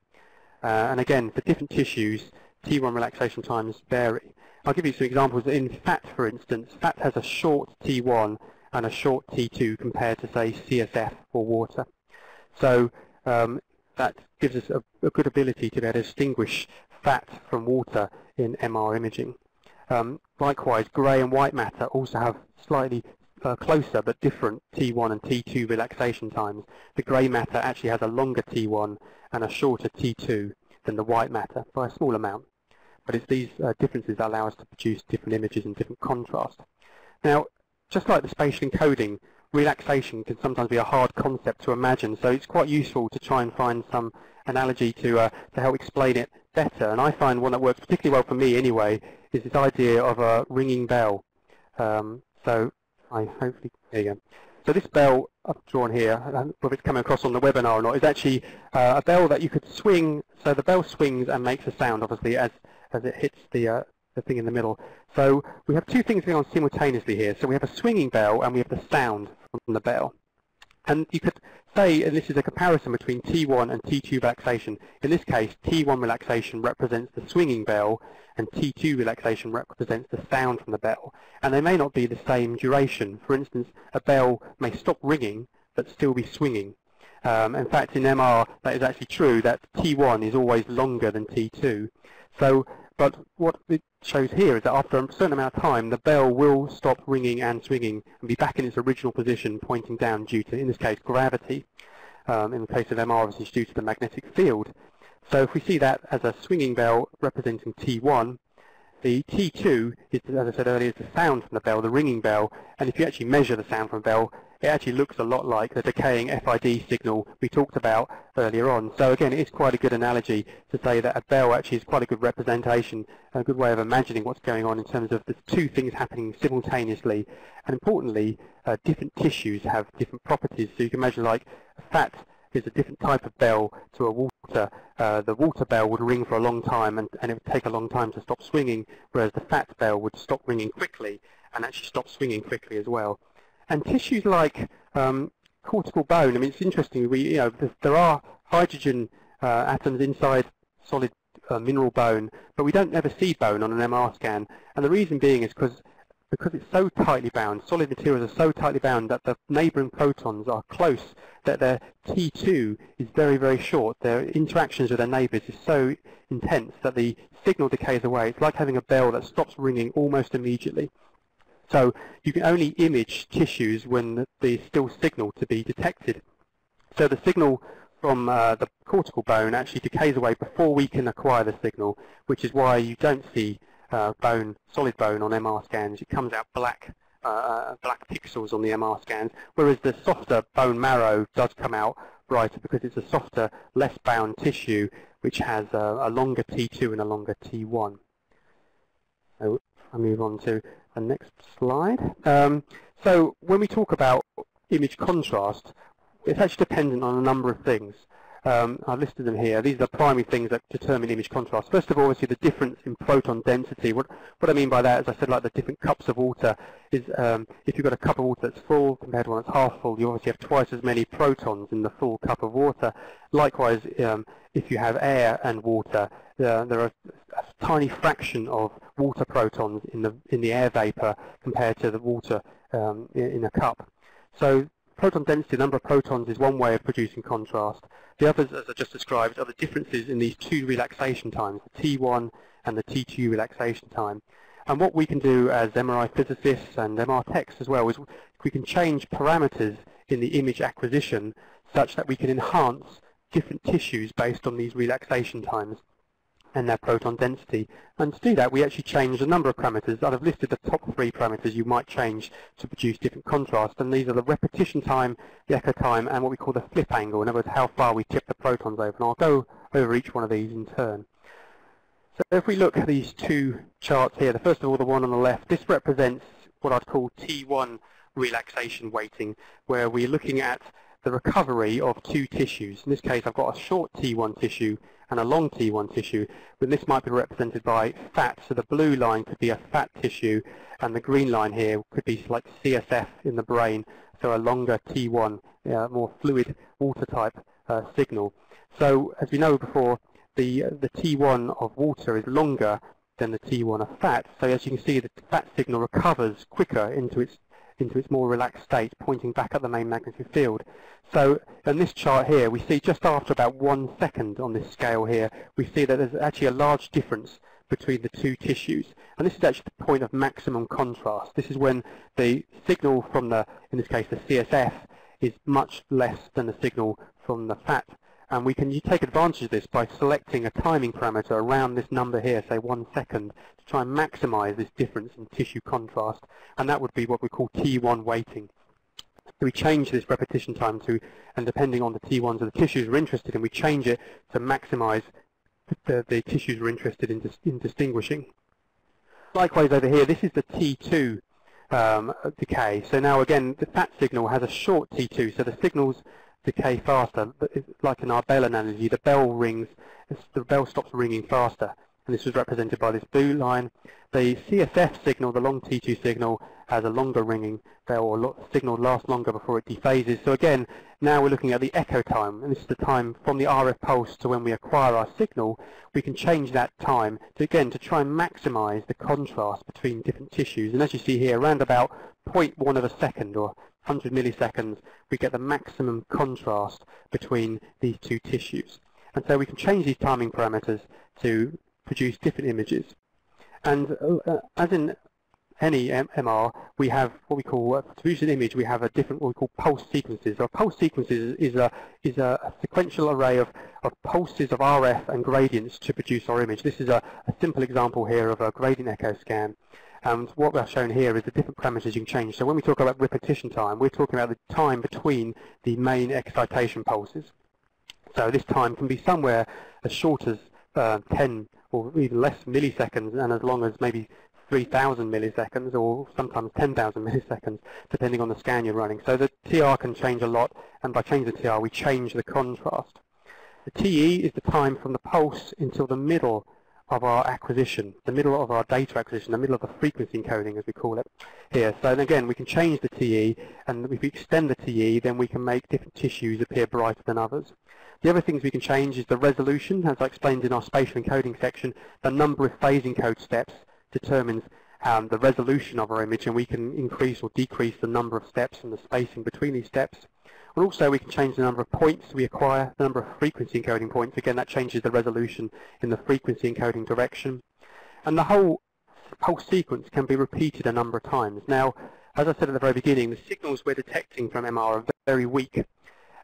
Uh, and again, for different tissues, T1 relaxation times vary. I'll give you some examples. In fat, for instance, fat has a short T1 and a short T2 compared to, say, CSF or water. So um, that gives us a, a, good ability to be able to distinguish fat from water in MR imaging. Um, likewise, grey and white matter also have slightly uh, closer but different T1 and T2 relaxation times. The grey matter actually has a longer T1 and a shorter T2 than the white matter by a small amount. But it's these uh, differences that allow us to produce different images and different contrast. Now, just like the spatial encoding, relaxation can sometimes be a hard concept to imagine, so it's quite useful to try and find some analogy to, uh, to help explain it better. And I find one that works particularly well for me anyway is this idea of a ringing bell. Um, so I hopefully, there you go. So this bell I've drawn here, I don't know if it's coming across on the webinar or not, is actually uh, a bell that you could swing, so the bell swings and makes a sound, obviously, as, as it hits the, uh, the thing in the middle. So we have two things going on simultaneously here. So we have a swinging bell and we have the sound from the bell. And you could say, and this is a comparison between T1 and T2 relaxation. In this case, T1 relaxation represents the swinging bell, and T2 relaxation represents the sound from the bell. And they may not be the same duration. For instance, a bell may stop ringing, but still be swinging. Um, in fact, in MR, that is actually true, that T1 is always longer than T2. So but what it shows here is that after a certain amount of time, the bell will stop ringing and swinging and be back in its original position, pointing down due to, in this case, gravity. Um, in the case of MR, it's due to the magnetic field. So if we see that as a swinging bell representing T1, the T2 is, as I said earlier, is the sound from the bell, the ringing bell, and if you actually measure the sound from a bell, it actually looks a lot like the decaying FID signal we talked about earlier on. So again, it is quite a good analogy to say that a bell actually is quite a good representation, a good way of imagining what's going on in terms of the two things happening simultaneously. And importantly, uh, different tissues have different properties. So you can imagine like fat is a different type of bell to a water. Uh, the water bell would ring for a long time and, and it would take a long time to stop swinging, whereas the fat bell would stop ringing quickly and actually stop swinging quickly as well. And tissues like um, cortical bone, I mean, it's interesting, we, you know, there are hydrogen uh, atoms inside solid uh, mineral bone, but we don't ever see bone on an MR scan. And the reason being is because because it's so tightly bound, solid materials are so tightly bound that the neighboring protons are close, that their T2 is very, very short. Their interactions with their neighbors is so intense that the signal decays away. It's like having a bell that stops ringing almost immediately. So you can only image tissues when there's still signal to be detected. So the signal from uh, the cortical bone actually decays away before we can acquire the signal, which is why you don't see uh, bone, solid bone on MR scans. It comes out black, uh, uh black pixels on the MR scans, whereas the softer bone marrow does come out brighter because it's a softer, less bound tissue which has a, a longer T2 and a longer T1. So I move on to next slide. Um, so when we talk about image contrast, it's actually dependent on a number of things. Um, I've listed them here. These are the primary things that determine image contrast. First of all, obviously, the difference in proton density. What, what I mean by that, as I said, like the different cups of water, is um, if you've got a cup of water that's full compared to one that's half full, you obviously have twice as many protons in the full cup of water. Likewise, um, if you have air and water, uh, there are a tiny fraction of water protons in the in the air vapor compared to the water um, in, in a cup. So proton density, the number of protons, is one way of producing contrast. The others, as I just described, are the differences in these two relaxation times, the T1 and the T2 relaxation time. And what we can do as MRI physicists and MR techs as well is we can change parameters in the image acquisition such that we can enhance different tissues based on these relaxation times and their proton density. And to do that, we actually changed a number of parameters. I've listed the top three parameters you might change to produce different contrast, and these are the repetition time, the echo time, and what we call the flip angle, in other words, how far we tip the protons over. And I'll go over each one of these in turn. So if we look at these two charts here, the first of all, the one on the left, this represents what I'd call T1 relaxation weighting, where we're looking at the recovery of two tissues. In this case, I've got a short T1 tissue and a long T1 tissue, but this might be represented by fat. So the blue line could be a fat tissue, and the green line here could be like CSF in the brain, so a longer T1, uh, more fluid water type uh, signal. So as we know before, the, the T1 of water is longer than the T1 of fat. So as you can see, the fat signal recovers quicker into its into its more relaxed state, pointing back at the main magnetic field. So in this chart here, we see just after about one second on this scale here, we see that there's actually a large difference between the two tissues. And this is actually the point of maximum contrast. This is when the signal from the, in this case, the CSF, is much less than the signal from the fat. And we can take advantage of this by selecting a timing parameter around this number here, say one second, to try and maximize this difference in tissue contrast. And that would be what we call T1 weighting. So we change this repetition time to, and depending on the T1s of the tissues we're interested in, we change it to maximize the, the tissues we're interested in, in distinguishing. Likewise over here, this is the T2 um, decay. So now again, the fat signal has a short T2, so the signals decay faster. Like in our bell analogy, the bell rings, the bell stops ringing faster. And this was represented by this blue line. The CSF signal, the long T2 signal, has a longer ringing bell or signal lasts longer before it dephases. So again, now we're looking at the echo time, and this is the time from the RF pulse to when we acquire our signal. We can change that time to again to try and maximize the contrast between different tissues. And as you see here, around about 0.1 of a second or 100 milliseconds, we get the maximum contrast between these two tissues. And so we can change these timing parameters to produce different images. And uh, as in any MR, we have what we call, uh, to produce an image, we have a different, what we call pulse sequences. A pulse sequences is a, is a sequential array of, of pulses of RF and gradients to produce our image. This is a, a simple example here of a gradient echo scan. And what we've shown here is the different parameters you can change. So when we talk about repetition time, we're talking about the time between the main excitation pulses. So this time can be somewhere as short as uh, 10 or even less milliseconds and as long as maybe 3,000 milliseconds or sometimes 10,000 milliseconds depending on the scan you're running. So the TR can change a lot and by changing the TR we change the contrast. The TE is the time from the pulse until the middle of our acquisition, the middle of our data acquisition, the middle of the frequency encoding as we call it here. So again we can change the TE and if we extend the TE then we can make different tissues appear brighter than others. The other things we can change is the resolution, as I explained in our spatial encoding section, the number of phase encode steps determines um, the resolution of our image and we can increase or decrease the number of steps and the spacing between these steps. And also we can change the number of points we acquire, the number of frequency encoding points. Again, that changes the resolution in the frequency encoding direction. And the whole whole sequence can be repeated a number of times. Now, as I said at the very beginning, the signals we're detecting from MR are very weak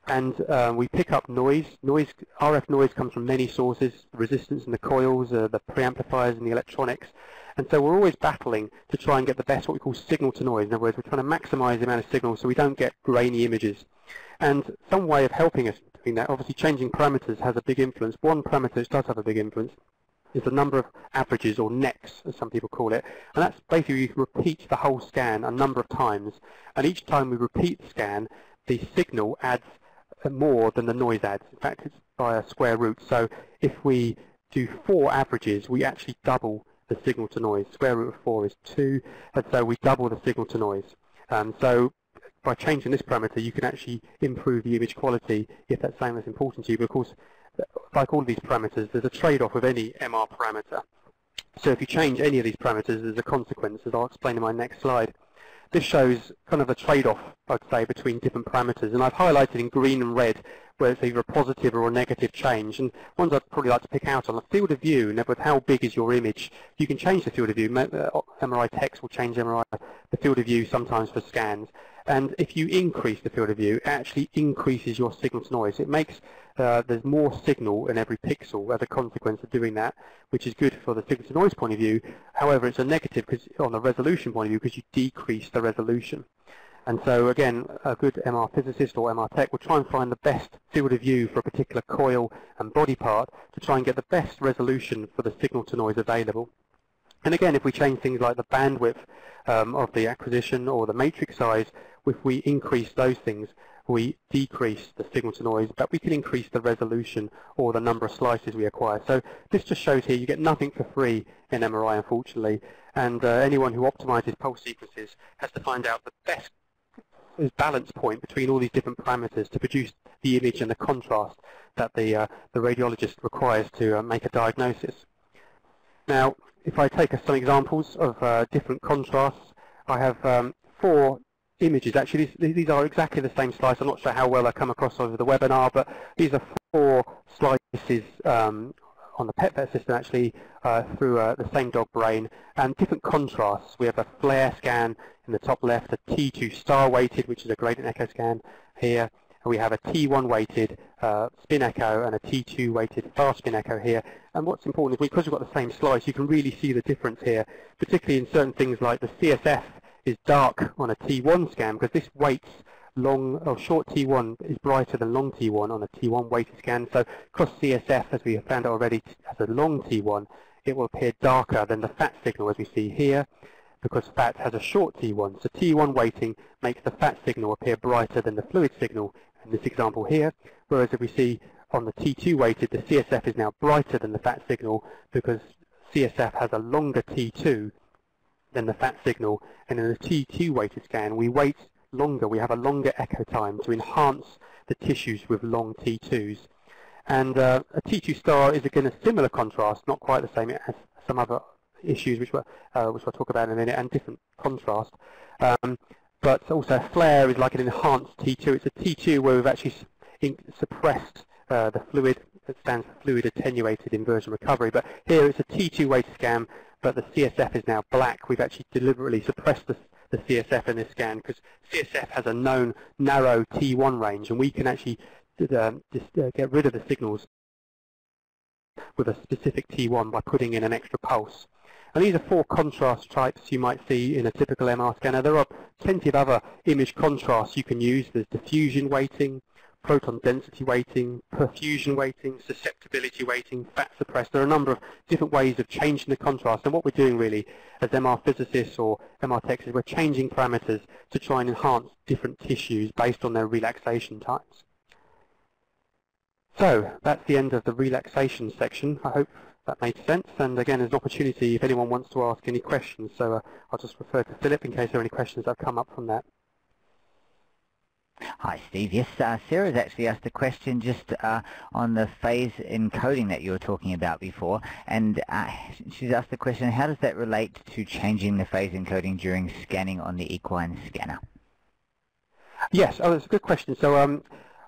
and uh, we pick up noise. Noise, RF noise comes from many sources, the resistance in the coils, uh, the preamplifiers and the electronics. And so we're always battling to try and get the best what we call signal to noise. In other words, we're trying to maximize the amount of signal so we don't get grainy images. And some way of helping us doing that, obviously changing parameters has a big influence. One parameter which does have a big influence is the number of averages, or NEX, as some people call it. And that's basically you repeat the whole scan a number of times. And each time we repeat the scan, the signal adds more than the noise adds. In fact, it's by a square root. So if we do four averages, we actually double the signal to noise. Square root of 4 is 2, and so we double the signal to noise. Um, so by changing this parameter, you can actually improve the image quality if that's something that's important to you. But of course, like all of these parameters, there's a trade-off with any MR parameter. So if you change any of these parameters, there's a consequence, as I'll explain in my next slide. This shows kind of a trade-off, I'd say, between different parameters. And I've highlighted in green and red where it's either a positive or a negative change. And ones I'd probably like to pick out on the field of view, and with how big is your image, you can change the field of view. MRI uh, techs will change MRI, the field of view sometimes for scans. And if you increase the field of view, it actually increases your signal to noise. It makes uh, there's more signal in every pixel as a consequence of doing that, which is good for the signal to noise point of view. However, it's a negative because on the resolution point of view because you decrease the resolution. And so again, a good MR physicist or MR tech will try and find the best field of view for a particular coil and body part to try and get the best resolution for the signal to noise available. And again, if we change things like the bandwidth um, of the acquisition or the matrix size, if we increase those things, we decrease the signal to noise, but we can increase the resolution or the number of slices we acquire. So this just shows here you get nothing for free in MRI, unfortunately, and uh, anyone who optimizes pulse sequences has to find out the best balance point between all these different parameters to produce the image and the contrast that the, uh, the radiologist requires to uh, make a diagnosis. Now, if I take some examples of uh, different contrasts, I have um, four images. Actually, these, these, are exactly the same slice. I'm not sure how well I come across over the webinar, but these are four slices um, on the PET system actually uh, through uh, the same dog brain and different contrasts. We have a FLAIR scan in the top left, a T2 star weighted, which is a gradient echo scan here. And we have a T1 weighted uh, spin echo and a T2 weighted fast spin echo here. And what's important is because we've got the same slice, you can really see the difference here, particularly in certain things like the CSF is dark on a T1 scan because this weights long or short T1 is brighter than long T1 on a T1 weighted scan. So cross CSF, as we have found already, as a long T1, it will appear darker than the fat signal as we see here because fat has a short T1. So T1 weighting makes the fat signal appear brighter than the fluid signal in this example here, whereas if we see on the T2 weighted, the CSF is now brighter than the fat signal because CSF has a longer T2 than the fat signal, and in the T2 weighted scan, we wait longer. We have a longer echo time to enhance the tissues with long T2s. And uh, a T2 star is again a similar contrast, not quite the same. It has some other issues which, we'll, uh, which we'll talk about in a minute, and different contrast. Um, but also FLAIR is like an enhanced T2. It's a T2 where we've actually suppressed uh, the fluid, that stands for fluid attenuated inversion recovery. But here it's a T2 weighted scan, but the CSF is now black. We've actually deliberately suppressed the the CSF in this scan because CSF has a known narrow T1 range and we can actually uh, just, uh, get rid of the signals with a specific T1 by putting in an extra pulse. And these are four contrast types you might see in a typical MR scanner. There are plenty of other image contrasts you can use. There's diffusion weighting, proton density weighting, perfusion weighting, susceptibility weighting, fat suppressed. There are a number of different ways of changing the contrast. And what we're doing really as MR physicists or MR techs is we're changing parameters to try and enhance different tissues based on their relaxation times. So that's the end of the relaxation section. I hope that made sense. And again, there's an opportunity if anyone wants to ask any questions. So uh, I'll just refer to Philip in case there are any questions that have come up from that. Hi, Steve. Yes, uh, Sarah's actually asked a question just uh, on the phase encoding that you were talking about before, and uh, she's asked the question, how does that relate to changing the phase encoding during scanning on the equine scanner? Yes, oh, that's a good question. So um,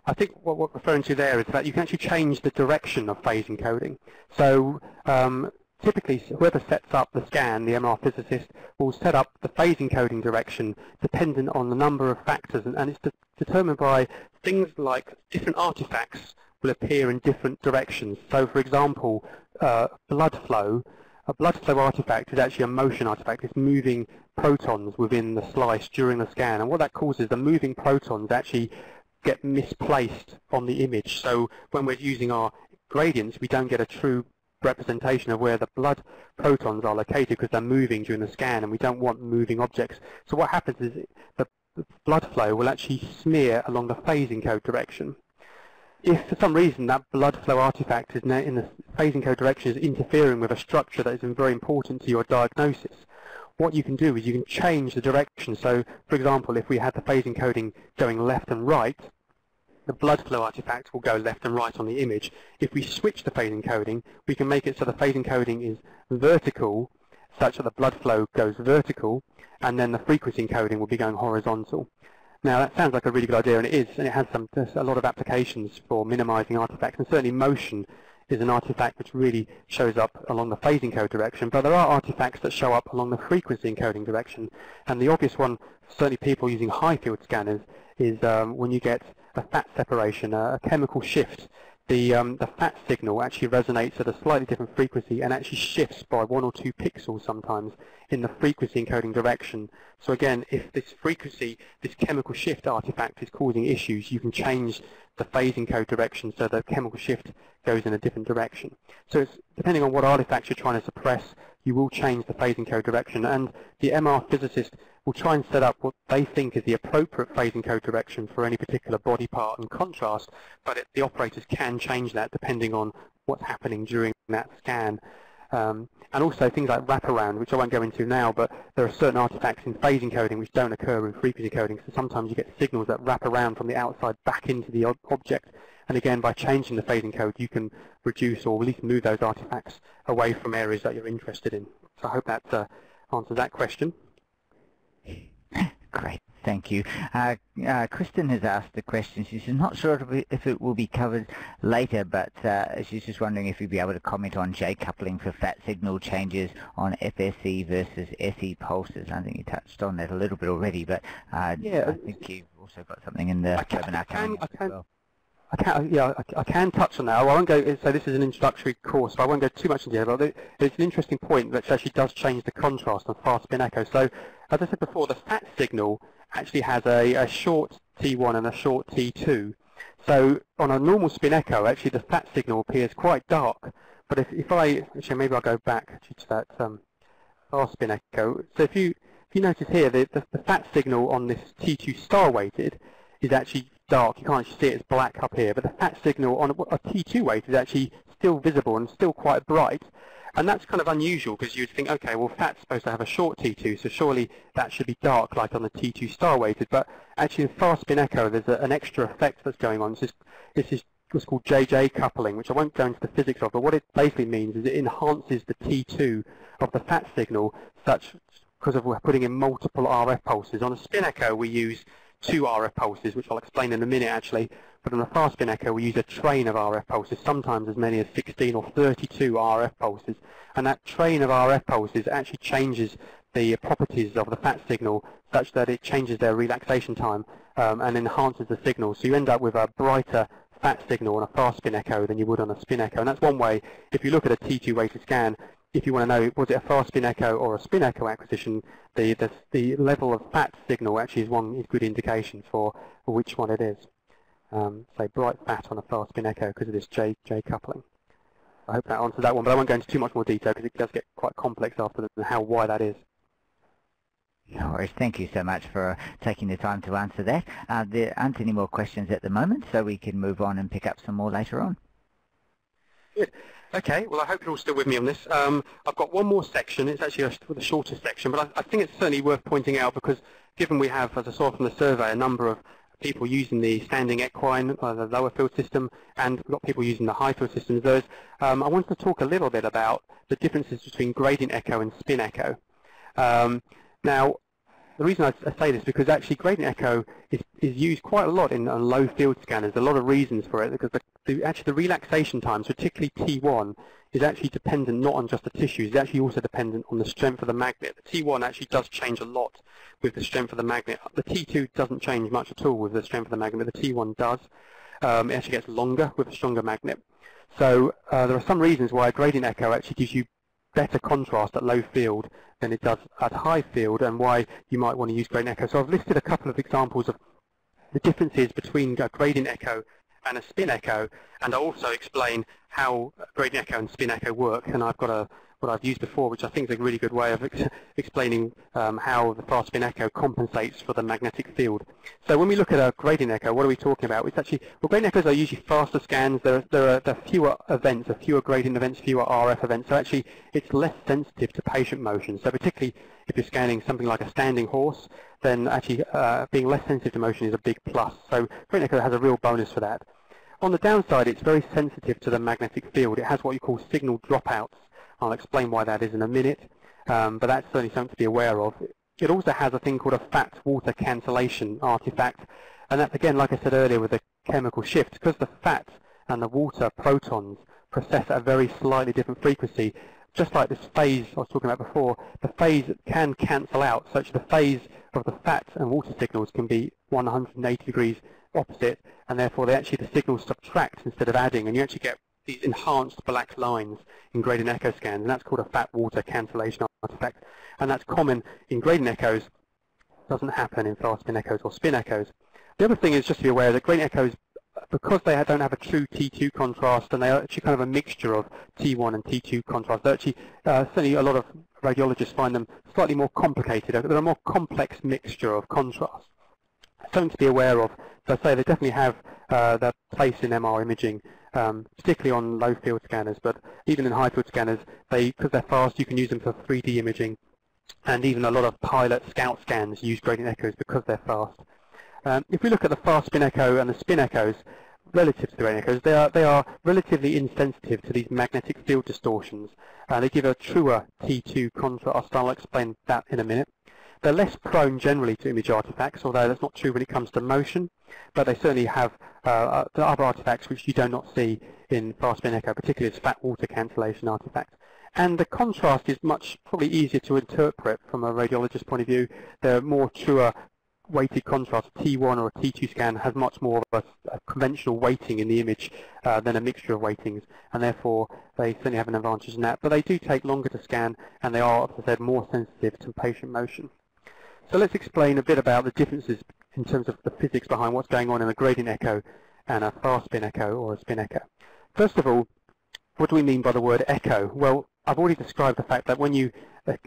I think what we're referring to there is that you can actually change the direction of phase encoding. So um, Typically, whoever sets up the scan, the MR physicist, will set up the phase encoding direction dependent on the number of factors, and, and it's de determined by things like different artifacts will appear in different directions. So, for example, uh, blood flow, a blood flow artifact is actually a motion artifact. It's moving protons within the slice during the scan, and what that causes, is the moving protons actually get misplaced on the image. So when we're using our gradients, we don't get a true representation of where the blood protons are located because they're moving during the scan and we don't want moving objects. So what happens is the blood flow will actually smear along the phase encode direction. If for some reason that blood flow artifact is in the phase encode direction is interfering with a structure that is very important to your diagnosis, what you can do is you can change the direction. So, for example, if we had the phase encoding going left and right, the blood flow artifact will go left and right on the image. If we switch the phase encoding, we can make it so the phase encoding is vertical, such that the blood flow goes vertical, and then the frequency encoding will be going horizontal. Now that sounds like a really good idea, and it is, and it has some a lot of applications for minimizing artifacts, and certainly motion is an artifact which really shows up along the phase encode direction, but there are artifacts that show up along the frequency encoding direction, and the obvious one, certainly people using high field scanners, is um, when you get a fat separation, a, a chemical shift. The, um, the fat signal actually resonates at a slightly different frequency and actually shifts by one or two pixels sometimes in the frequency encoding direction. So again, if this frequency, this chemical shift artifact is causing issues, you can change the phase encode direction so the chemical shift goes in a different direction. So it's depending on what artifacts you're trying to suppress, you will change the phase code direction. And the MR physicist will try and set up what they think is the appropriate phase code direction for any particular body part and contrast, but it, the operators can change that depending on what's happening during that scan. Um, and also things like wraparound, which I won't go into now, but there are certain artifacts in phase encoding which don't occur in frequency coding, so sometimes you get signals that wrap around from the outside back into the object. And again, by changing the phase code, you can reduce or at least move those artifacts away from areas that you're interested in. So I hope that uh, answers that question. Great. Thank you. Uh, uh, Kristen has asked a question. She's not sure if it will be covered later, but uh, she's just wondering if you'd be able to comment on J coupling for fat signal changes on FSE versus SE pulses. I think you touched on that a little bit already, but uh, yeah, I think you've also got something in the I can, webinar I can, well. I can, yeah, I, I, can touch on that. I won't go. So this is an introductory course, so I won't go too much into it. But it's an interesting point that actually does change the contrast on fast spin echo. So, as I said before, the fat signal actually has a, a short T1 and a short T2. So on a normal spin echo, actually the fat signal appears quite dark. But if, if I, actually maybe I'll go back to that um, fast spin echo. So if you if you notice here, the, the, the fat signal on this T2 star weighted is actually dark. You can't actually see it as black up here, but the fat signal on a, a T2 weight is actually still visible and still quite bright. And that's kind of unusual because you'd think, okay, well, fat's supposed to have a short T2, so surely that should be dark like on the T2 star weighted. But actually in fast spin echo, there's a, an extra effect that's going on. This is, this is what's called JJ coupling, which I won't go into the physics of, but what it basically means is it enhances the T2 of the fat signal such because of we're putting in multiple RF pulses. On a spin echo, we use two RF pulses, which I'll explain in a minute actually, but on a fast spin echo we use a train of RF pulses, sometimes as many as 16 or 32 RF pulses, and that train of RF pulses actually changes the properties of the fat signal such that it changes their relaxation time um, and enhances the signal. So you end up with a brighter fat signal on a fast spin echo than you would on a spin echo. And that's one way, if you look at a T2 weighted scan, if you want to know was it a fast spin echo or a spin echo acquisition, the, the, the level of fat signal actually is one good indication for, which one it is. Um, say bright fat on a fast spin echo because of this J, J coupling. I hope that answers that one, but I won't go into too much more detail because it does get quite complex after that and how why that is. No worries. Thank you so much for taking the time to answer that. Uh, there aren't any more questions at the moment, so we can move on and pick up some more later on. Good. Okay, well I hope you're all still with me on this. Um, I've got one more section. It's actually a, the shortest section, but I, I, think it's certainly worth pointing out because given we have, as I saw from the survey, a number of people using the standing equine, uh, the lower field system, and we've got people using the high field systems. Those, um, I wanted to talk a little bit about the differences between gradient echo and spin echo. Um, now, the reason I, I, say this is because actually gradient echo is, is used quite a lot in low field scanners. There's a lot of reasons for it because the, the, actually the relaxation times, particularly T1, is actually dependent not on just the tissues, it's actually also dependent on the strength of the magnet. The T1 actually does change a lot with the strength of the magnet. The T2 doesn't change much at all with the strength of the magnet, but the T1 does. Um, it actually gets longer with a stronger magnet. So uh, there are some reasons why gradient echo actually gives you better contrast at low field than it does at high field and why you might want to use gradient echo. So I've listed a couple of examples of the differences between a gradient echo and a spin echo and I'll also explain how gradient echo and spin echo work and I've got a what I've used before, which I think is a really good way of ex explaining um, how the fast spin echo compensates for the magnetic field. So when we look at a gradient echo, what are we talking about? It's actually, well, gradient echoes are usually faster scans. There are, there are, there are fewer events, there are fewer gradient events, fewer RF events. So actually, it's less sensitive to patient motion. So particularly if you're scanning something like a standing horse, then actually uh, being less sensitive to motion is a big plus. So gradient echo has a real bonus for that. On the downside, it's very sensitive to the magnetic field. It has what you call signal dropouts. I'll explain why that is in a minute, um, but that's certainly something to be aware of. It also has a thing called a fat water cancellation artifact, and that's again, like I said earlier, with the chemical shift, because the fat and the water protons precess at a very slightly different frequency, just like this phase I was talking about before, the phase can cancel out, such the phase of the fat and water signals can be 180 degrees opposite, and therefore they actually the signals subtract instead of adding, and you actually get these enhanced black lines in gradient echo scans, and that's called a fat water cancellation artifact. And that's common in gradient echoes, doesn't happen in fast spin echoes or spin echoes. The other thing is just to be aware that gradient echoes because they don't have a true T2 contrast and they're actually kind of a mixture of T1 and T2 contrast, they're actually, uh, certainly a lot of radiologists find them slightly more complicated. They're a more complex mixture of contrast. Something to be aware of, as I say, they definitely have uh, their place in MR imaging, um, particularly on low field scanners, but even in high field scanners, they because they're fast, you can use them for 3D imaging, and even a lot of pilot scout scans use gradient echoes because they're fast. Um, if we look at the fast spin echo and the spin echoes, relative to the gradient echoes, they are, they are relatively insensitive to these magnetic field distortions. Uh, they give a truer T2 contrast. I'll explain that in a minute. They're less prone generally to image artifacts, although that's not true when it comes to motion, but they certainly have uh, uh other artifacts which you do not see in fast spin echo, particularly as fat water cancellation artifacts. And the contrast is much probably easier to interpret from a radiologist point of view. They're more truer weighted contrast, T1 or a T2 scan has much more of a, a conventional weighting in the image uh, than a mixture of weightings, and therefore they certainly have an advantage in that. But they do take longer to scan, and they are, as I said, more sensitive to patient motion. So let's explain a bit about the differences in terms of the physics behind what's going on in a gradient echo and a fast spin echo or a spin echo. First of all, what do we mean by the word echo? Well, I've already described the fact that when you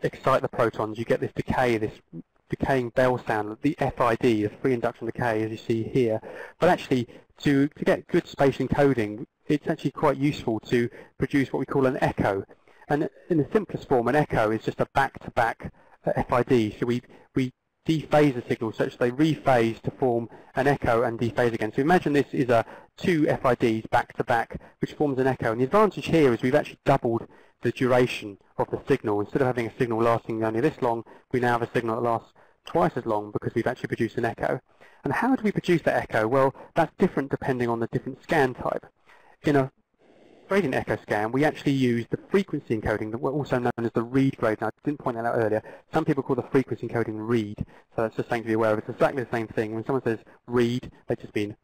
excite the protons, you get this decay, this decaying bell sound, the FID, the free induction decay, as you see here. But actually, to, to get good spatial encoding, it's actually quite useful to produce what we call an echo. And in the simplest form, an echo is just a back-to-back -back uh, FID. So we, we dephase the signal such that they rephase to form an echo and dephase again. So imagine this is a two FIDs back-to-back, -back, which forms an echo. And the advantage here is we've actually doubled the duration of the signal. Instead of having a signal lasting only this long, we now have a signal that lasts twice as long because we've actually produced an echo. And how do we produce that echo? Well, that's different depending on the different scan type. In a gradient echo scan, we actually use the frequency encoding, also known as the read gradient. I didn't point that out earlier. Some people call the frequency encoding read, so that's just something to be aware of. It's exactly the same thing. When someone says read, they just mean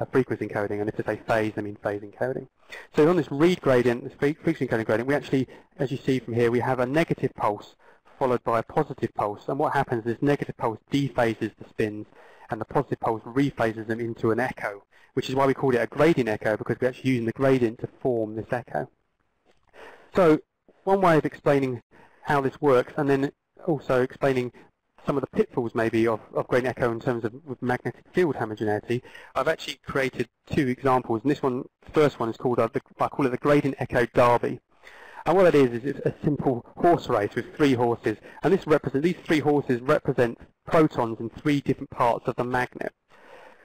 uh, frequency encoding, and if they say phase, they mean phase encoding. So on this read gradient, this frequency encoding gradient, we actually, as you see from here, we have a negative pulse followed by a positive pulse. And what happens is negative pulse dephases the spins, and the positive pulse rephases them into an echo, which is why we call it a gradient echo, because we're actually using the gradient to form this echo. So one way of explaining how this works, and then also explaining some of the pitfalls maybe of, of gradient echo in terms of magnetic field homogeneity, I've actually created two examples. And this one, the first one is called, uh, I call it the gradient echo derby. And what it is, is it's a simple horse race with three horses. And this represent, these three horses represent protons in three different parts of the magnet.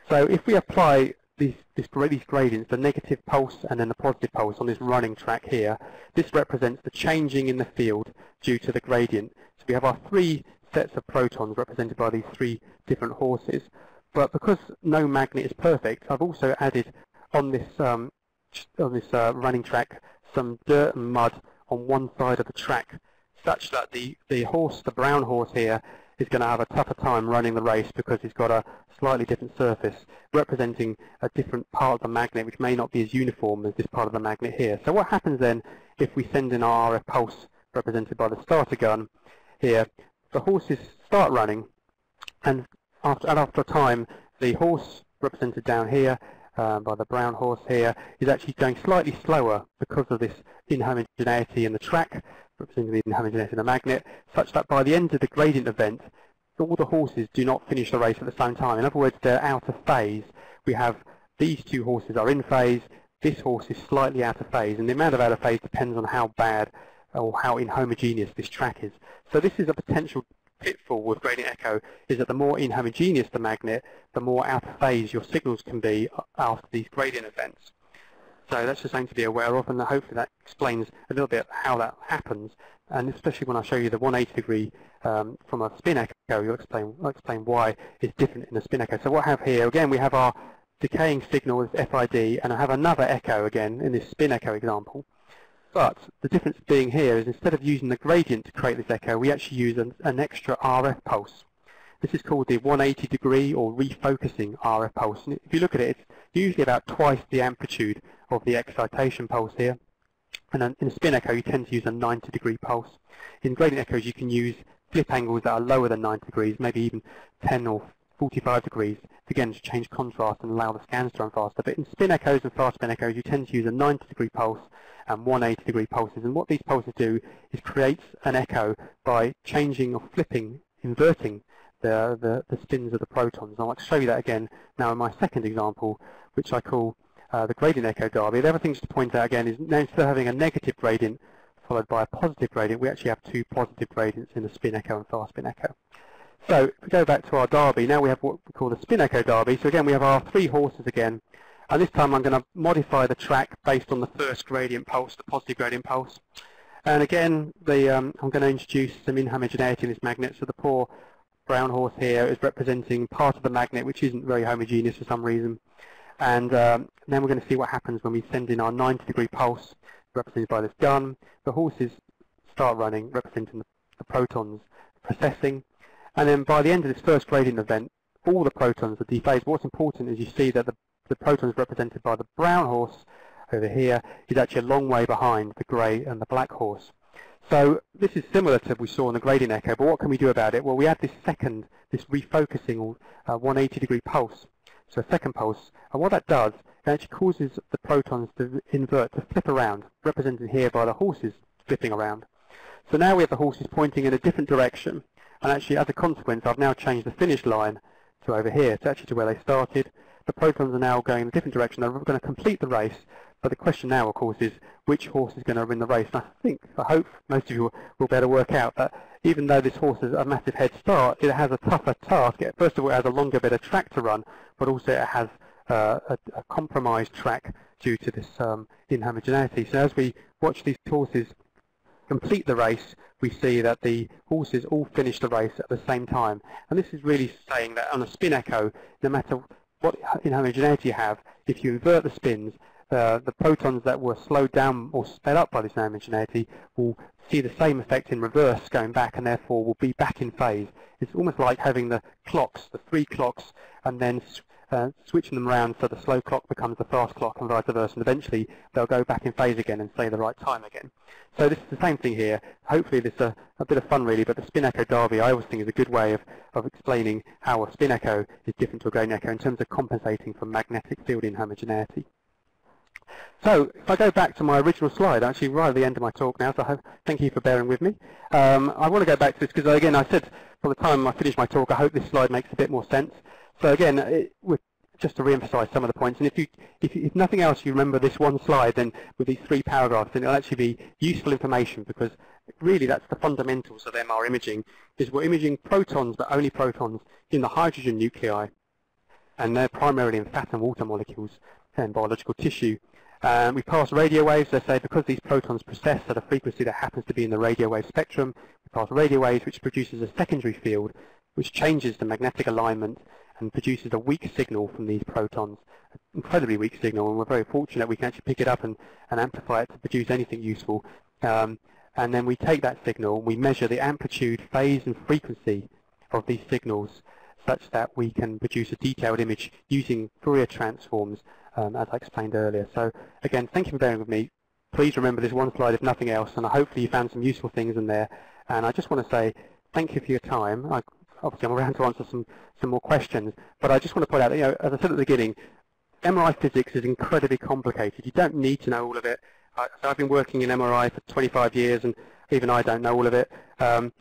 So if we apply these, this, these gradients, the negative pulse and then the positive pulse on this running track here, this represents the changing in the field due to the gradient. So we have our three sets of protons represented by these three different horses. But because no magnet is perfect, I've also added on this um, on this uh, running track some dirt and mud on one side of the track, such that the, the horse, the brown horse here, is going to have a tougher time running the race because he's got a slightly different surface representing a different part of the magnet which may not be as uniform as this part of the magnet here. So what happens then if we send in our RF pulse represented by the starter gun here, the horses start running and after, and after a time the horse represented down here um, by the brown horse here is actually going slightly slower because of this inhomogeneity in the track, representing the inhomogeneity in the magnet, such that by the end of the gradient event, all the horses do not finish the race at the same time. In other words, they're out of phase. We have these two horses are in phase, this horse is slightly out of phase, and the amount of out of phase depends on how bad or how inhomogeneous this track is. So this is a potential pitfall with gradient echo is that the more inhomogeneous the magnet, the more out of phase your signals can be after these gradient events. So that's just something to be aware of, and hopefully that explains a little bit how that happens. And especially when I show you the 180 degree um, from a spin echo, you'll explain, I'll explain why it's different in a spin echo. So what I have here, again, we have our decaying signal with FID, and I have another echo again in this spin echo example. But the difference being here is instead of using the gradient to create this echo, we actually use an, an extra RF pulse. This is called the 180 degree or refocusing RF pulse. And if you look at it, it's usually about twice the amplitude of the excitation pulse here. And in a spin echo, you tend to use a 90 degree pulse. In gradient echoes, you can use flip angles that are lower than 90 degrees, maybe even 10 or 45 degrees, again to change contrast and allow the scans to run faster. But in spin echoes and fast spin echoes, you tend to use a 90 degree pulse and 180 degree pulses. And what these pulses do is create an echo by changing or flipping, inverting the, the, the spins of the protons. And I'd like to show you that again now in my second example, which I call uh, the gradient echo derby. The other thing to point out again is now instead of having a negative gradient followed by a positive gradient, we actually have two positive gradients in the spin echo and fast spin echo. So if we go back to our derby, now we have what we call the spin echo derby. So again, we have our three horses again. And this time I'm going to modify the track based on the first gradient pulse, the positive gradient pulse. And again, the, um, I'm going to introduce some inhomogeneity in this magnet. So the poor brown horse here is representing part of the magnet which isn't very homogeneous for some reason. And um, then we're going to see what happens when we send in our 90 degree pulse represented by this gun. The horses start running, representing the, the protons precessing. And then by the end of this first gradient event, all the protons are dephased. What's important is you see that the, the protons represented by the brown horse over here is actually a long way behind the grey and the black horse. So this is similar to what we saw in the gradient echo, but what can we do about it? Well, we add this second, this refocusing uh, 180 degree pulse, so a second pulse, and what that does, it actually causes the protons to invert, to flip around, represented here by the horses flipping around. So now we have the horses pointing in a different direction, and actually as a consequence I've now changed the finish line to over here, to actually to where they started. The protons are now going in a different direction, they're going to complete the race, but the question now, of course, is which horse is going to win the race. And I think, I hope most of you will be able to work out that even though this horse has a massive head start, it has a tougher task. First of all, it has a longer bit of track to run, but also it has uh, a, a, compromised track due to this um, inhomogeneity. So as we watch these horses complete the race, we see that the horses all finish the race at the same time. And this is really saying that on a spin echo, no matter what inhomogeneity you have, if you invert the spins, uh, the protons that were slowed down or sped up by this homogeneity will see the same effect in reverse going back and therefore will be back in phase. It's almost like having the clocks, the three clocks, and then uh, switching them around so the slow clock becomes the fast clock and vice versa, and eventually they'll go back in phase again and say the right time again. So this is the same thing here. Hopefully this is a, a bit of fun really, but the spin echo derby I always think is a good way of, of explaining how a spin echo is different to a gradient echo in terms of compensating for magnetic field inhomogeneity. So if I go back to my original slide, actually right at the end of my talk now, so I thank you for bearing with me. Um, I want to go back to this because again I said from the time I finished my talk I hope this slide makes a bit more sense. So again, it, just to re-emphasize some of the points, and if, you, if, if nothing else you remember this one slide then with these three paragraphs, then it'll actually be useful information because really that's the fundamentals of MR imaging, is we're imaging protons, but only protons in the hydrogen nuclei, and they're primarily in fat and water molecules and biological tissue. Um, we pass radio waves, they say because these protons precess at a frequency that happens to be in the radio wave spectrum, we pass radio waves which produces a secondary field which changes the magnetic alignment and produces a weak signal from these protons, incredibly weak signal, and we're very fortunate we can actually pick it up and, and amplify it to produce anything useful. Um, and then we take that signal we measure the amplitude, phase, and frequency of these signals such that we can produce a detailed image using Fourier transforms, um, as I explained earlier. So again, thank you for bearing with me. Please remember this one slide if nothing else, and hopefully you found some useful things in there. And I just want to say thank you for your time. I obviously I'm around to answer some, some more questions, but I just want to point out that, you know, as I said at the beginning, MRI physics is incredibly complicated. You don't need to know all of it. I, so I've been working in MRI for 25 years, and even I don't know all of it. Um,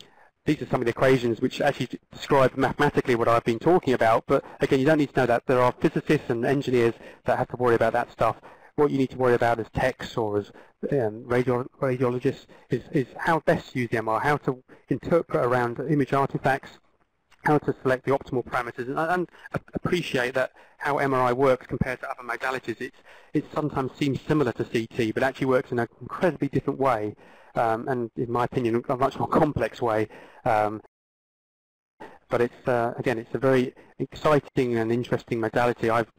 these are some of the equations which actually describe mathematically what I've been talking about, but again, you don't need to know that. There are physicists and engineers that have to worry about that stuff. What you need to worry about as techs or as um, radio, radiologists is, is how best to use the MR, how to interpret around image artifacts, how to select the optimal parameters and, and, appreciate that how MRI works compared to other modalities. It's, it sometimes seems similar to CT, but actually works in an incredibly different way, um, and in my opinion, a much more complex way. Um, but it's uh, again, it's a very exciting and interesting modality. I've,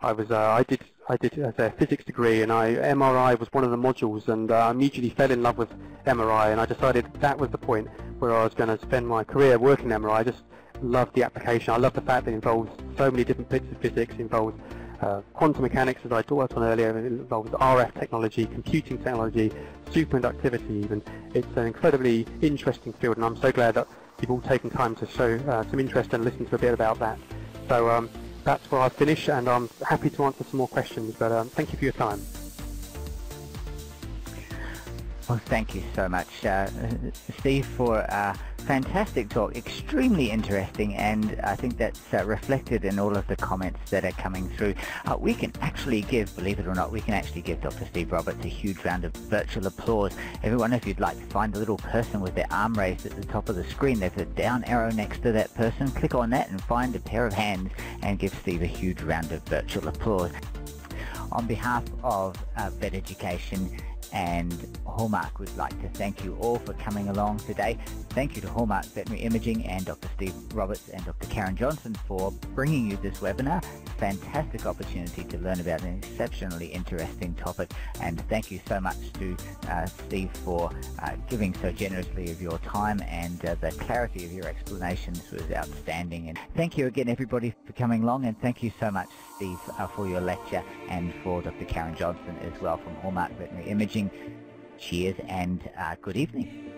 I was, uh, I did, I did a physics degree, and I MRI was one of the modules, and uh, I immediately fell in love with MRI, and I decided that was the point where I was going to spend my career working MRI. Just love the application. I love the fact that it involves so many different bits of physics. It involves uh, quantum mechanics, as I talked on earlier. It involves RF technology, computing technology, superconductivity even. It's an incredibly interesting field, and I'm so glad that you've all taken time to show uh, some interest and listen to a bit about that. So um, that's where I'll finish, and I'm happy to answer some more questions. But um, thank you for your time. Well, thank you so much, uh, Steve, for a fantastic talk. Extremely interesting, and I think that's uh, reflected in all of the comments that are coming through. Uh, we can actually give, believe it or not, we can actually give Dr. Steve Roberts a huge round of virtual applause. Everyone, if you'd like to find a little person with their arm raised at the top of the screen, there's a down arrow next to that person. Click on that and find a pair of hands and give Steve a huge round of virtual applause. On behalf of uh, Vet Education and Hallmarq would like to thank you all for coming along today. Thank you to Hallmarq Veterinary Imaging and Dr. Steve Roberts and Dr. Karen Johnson for bringing you this webinar. Fantastic opportunity to learn about an exceptionally interesting topic and thank you so much to uh, Steve for uh, giving so generously of your time and uh, the clarity of your explanations was outstanding and thank you again everybody for coming along and thank you so much Steve uh, for your lecture and for Dr. Karen Johnson as well from Hallmarq Veterinary Imaging. Cheers and uh, good evening.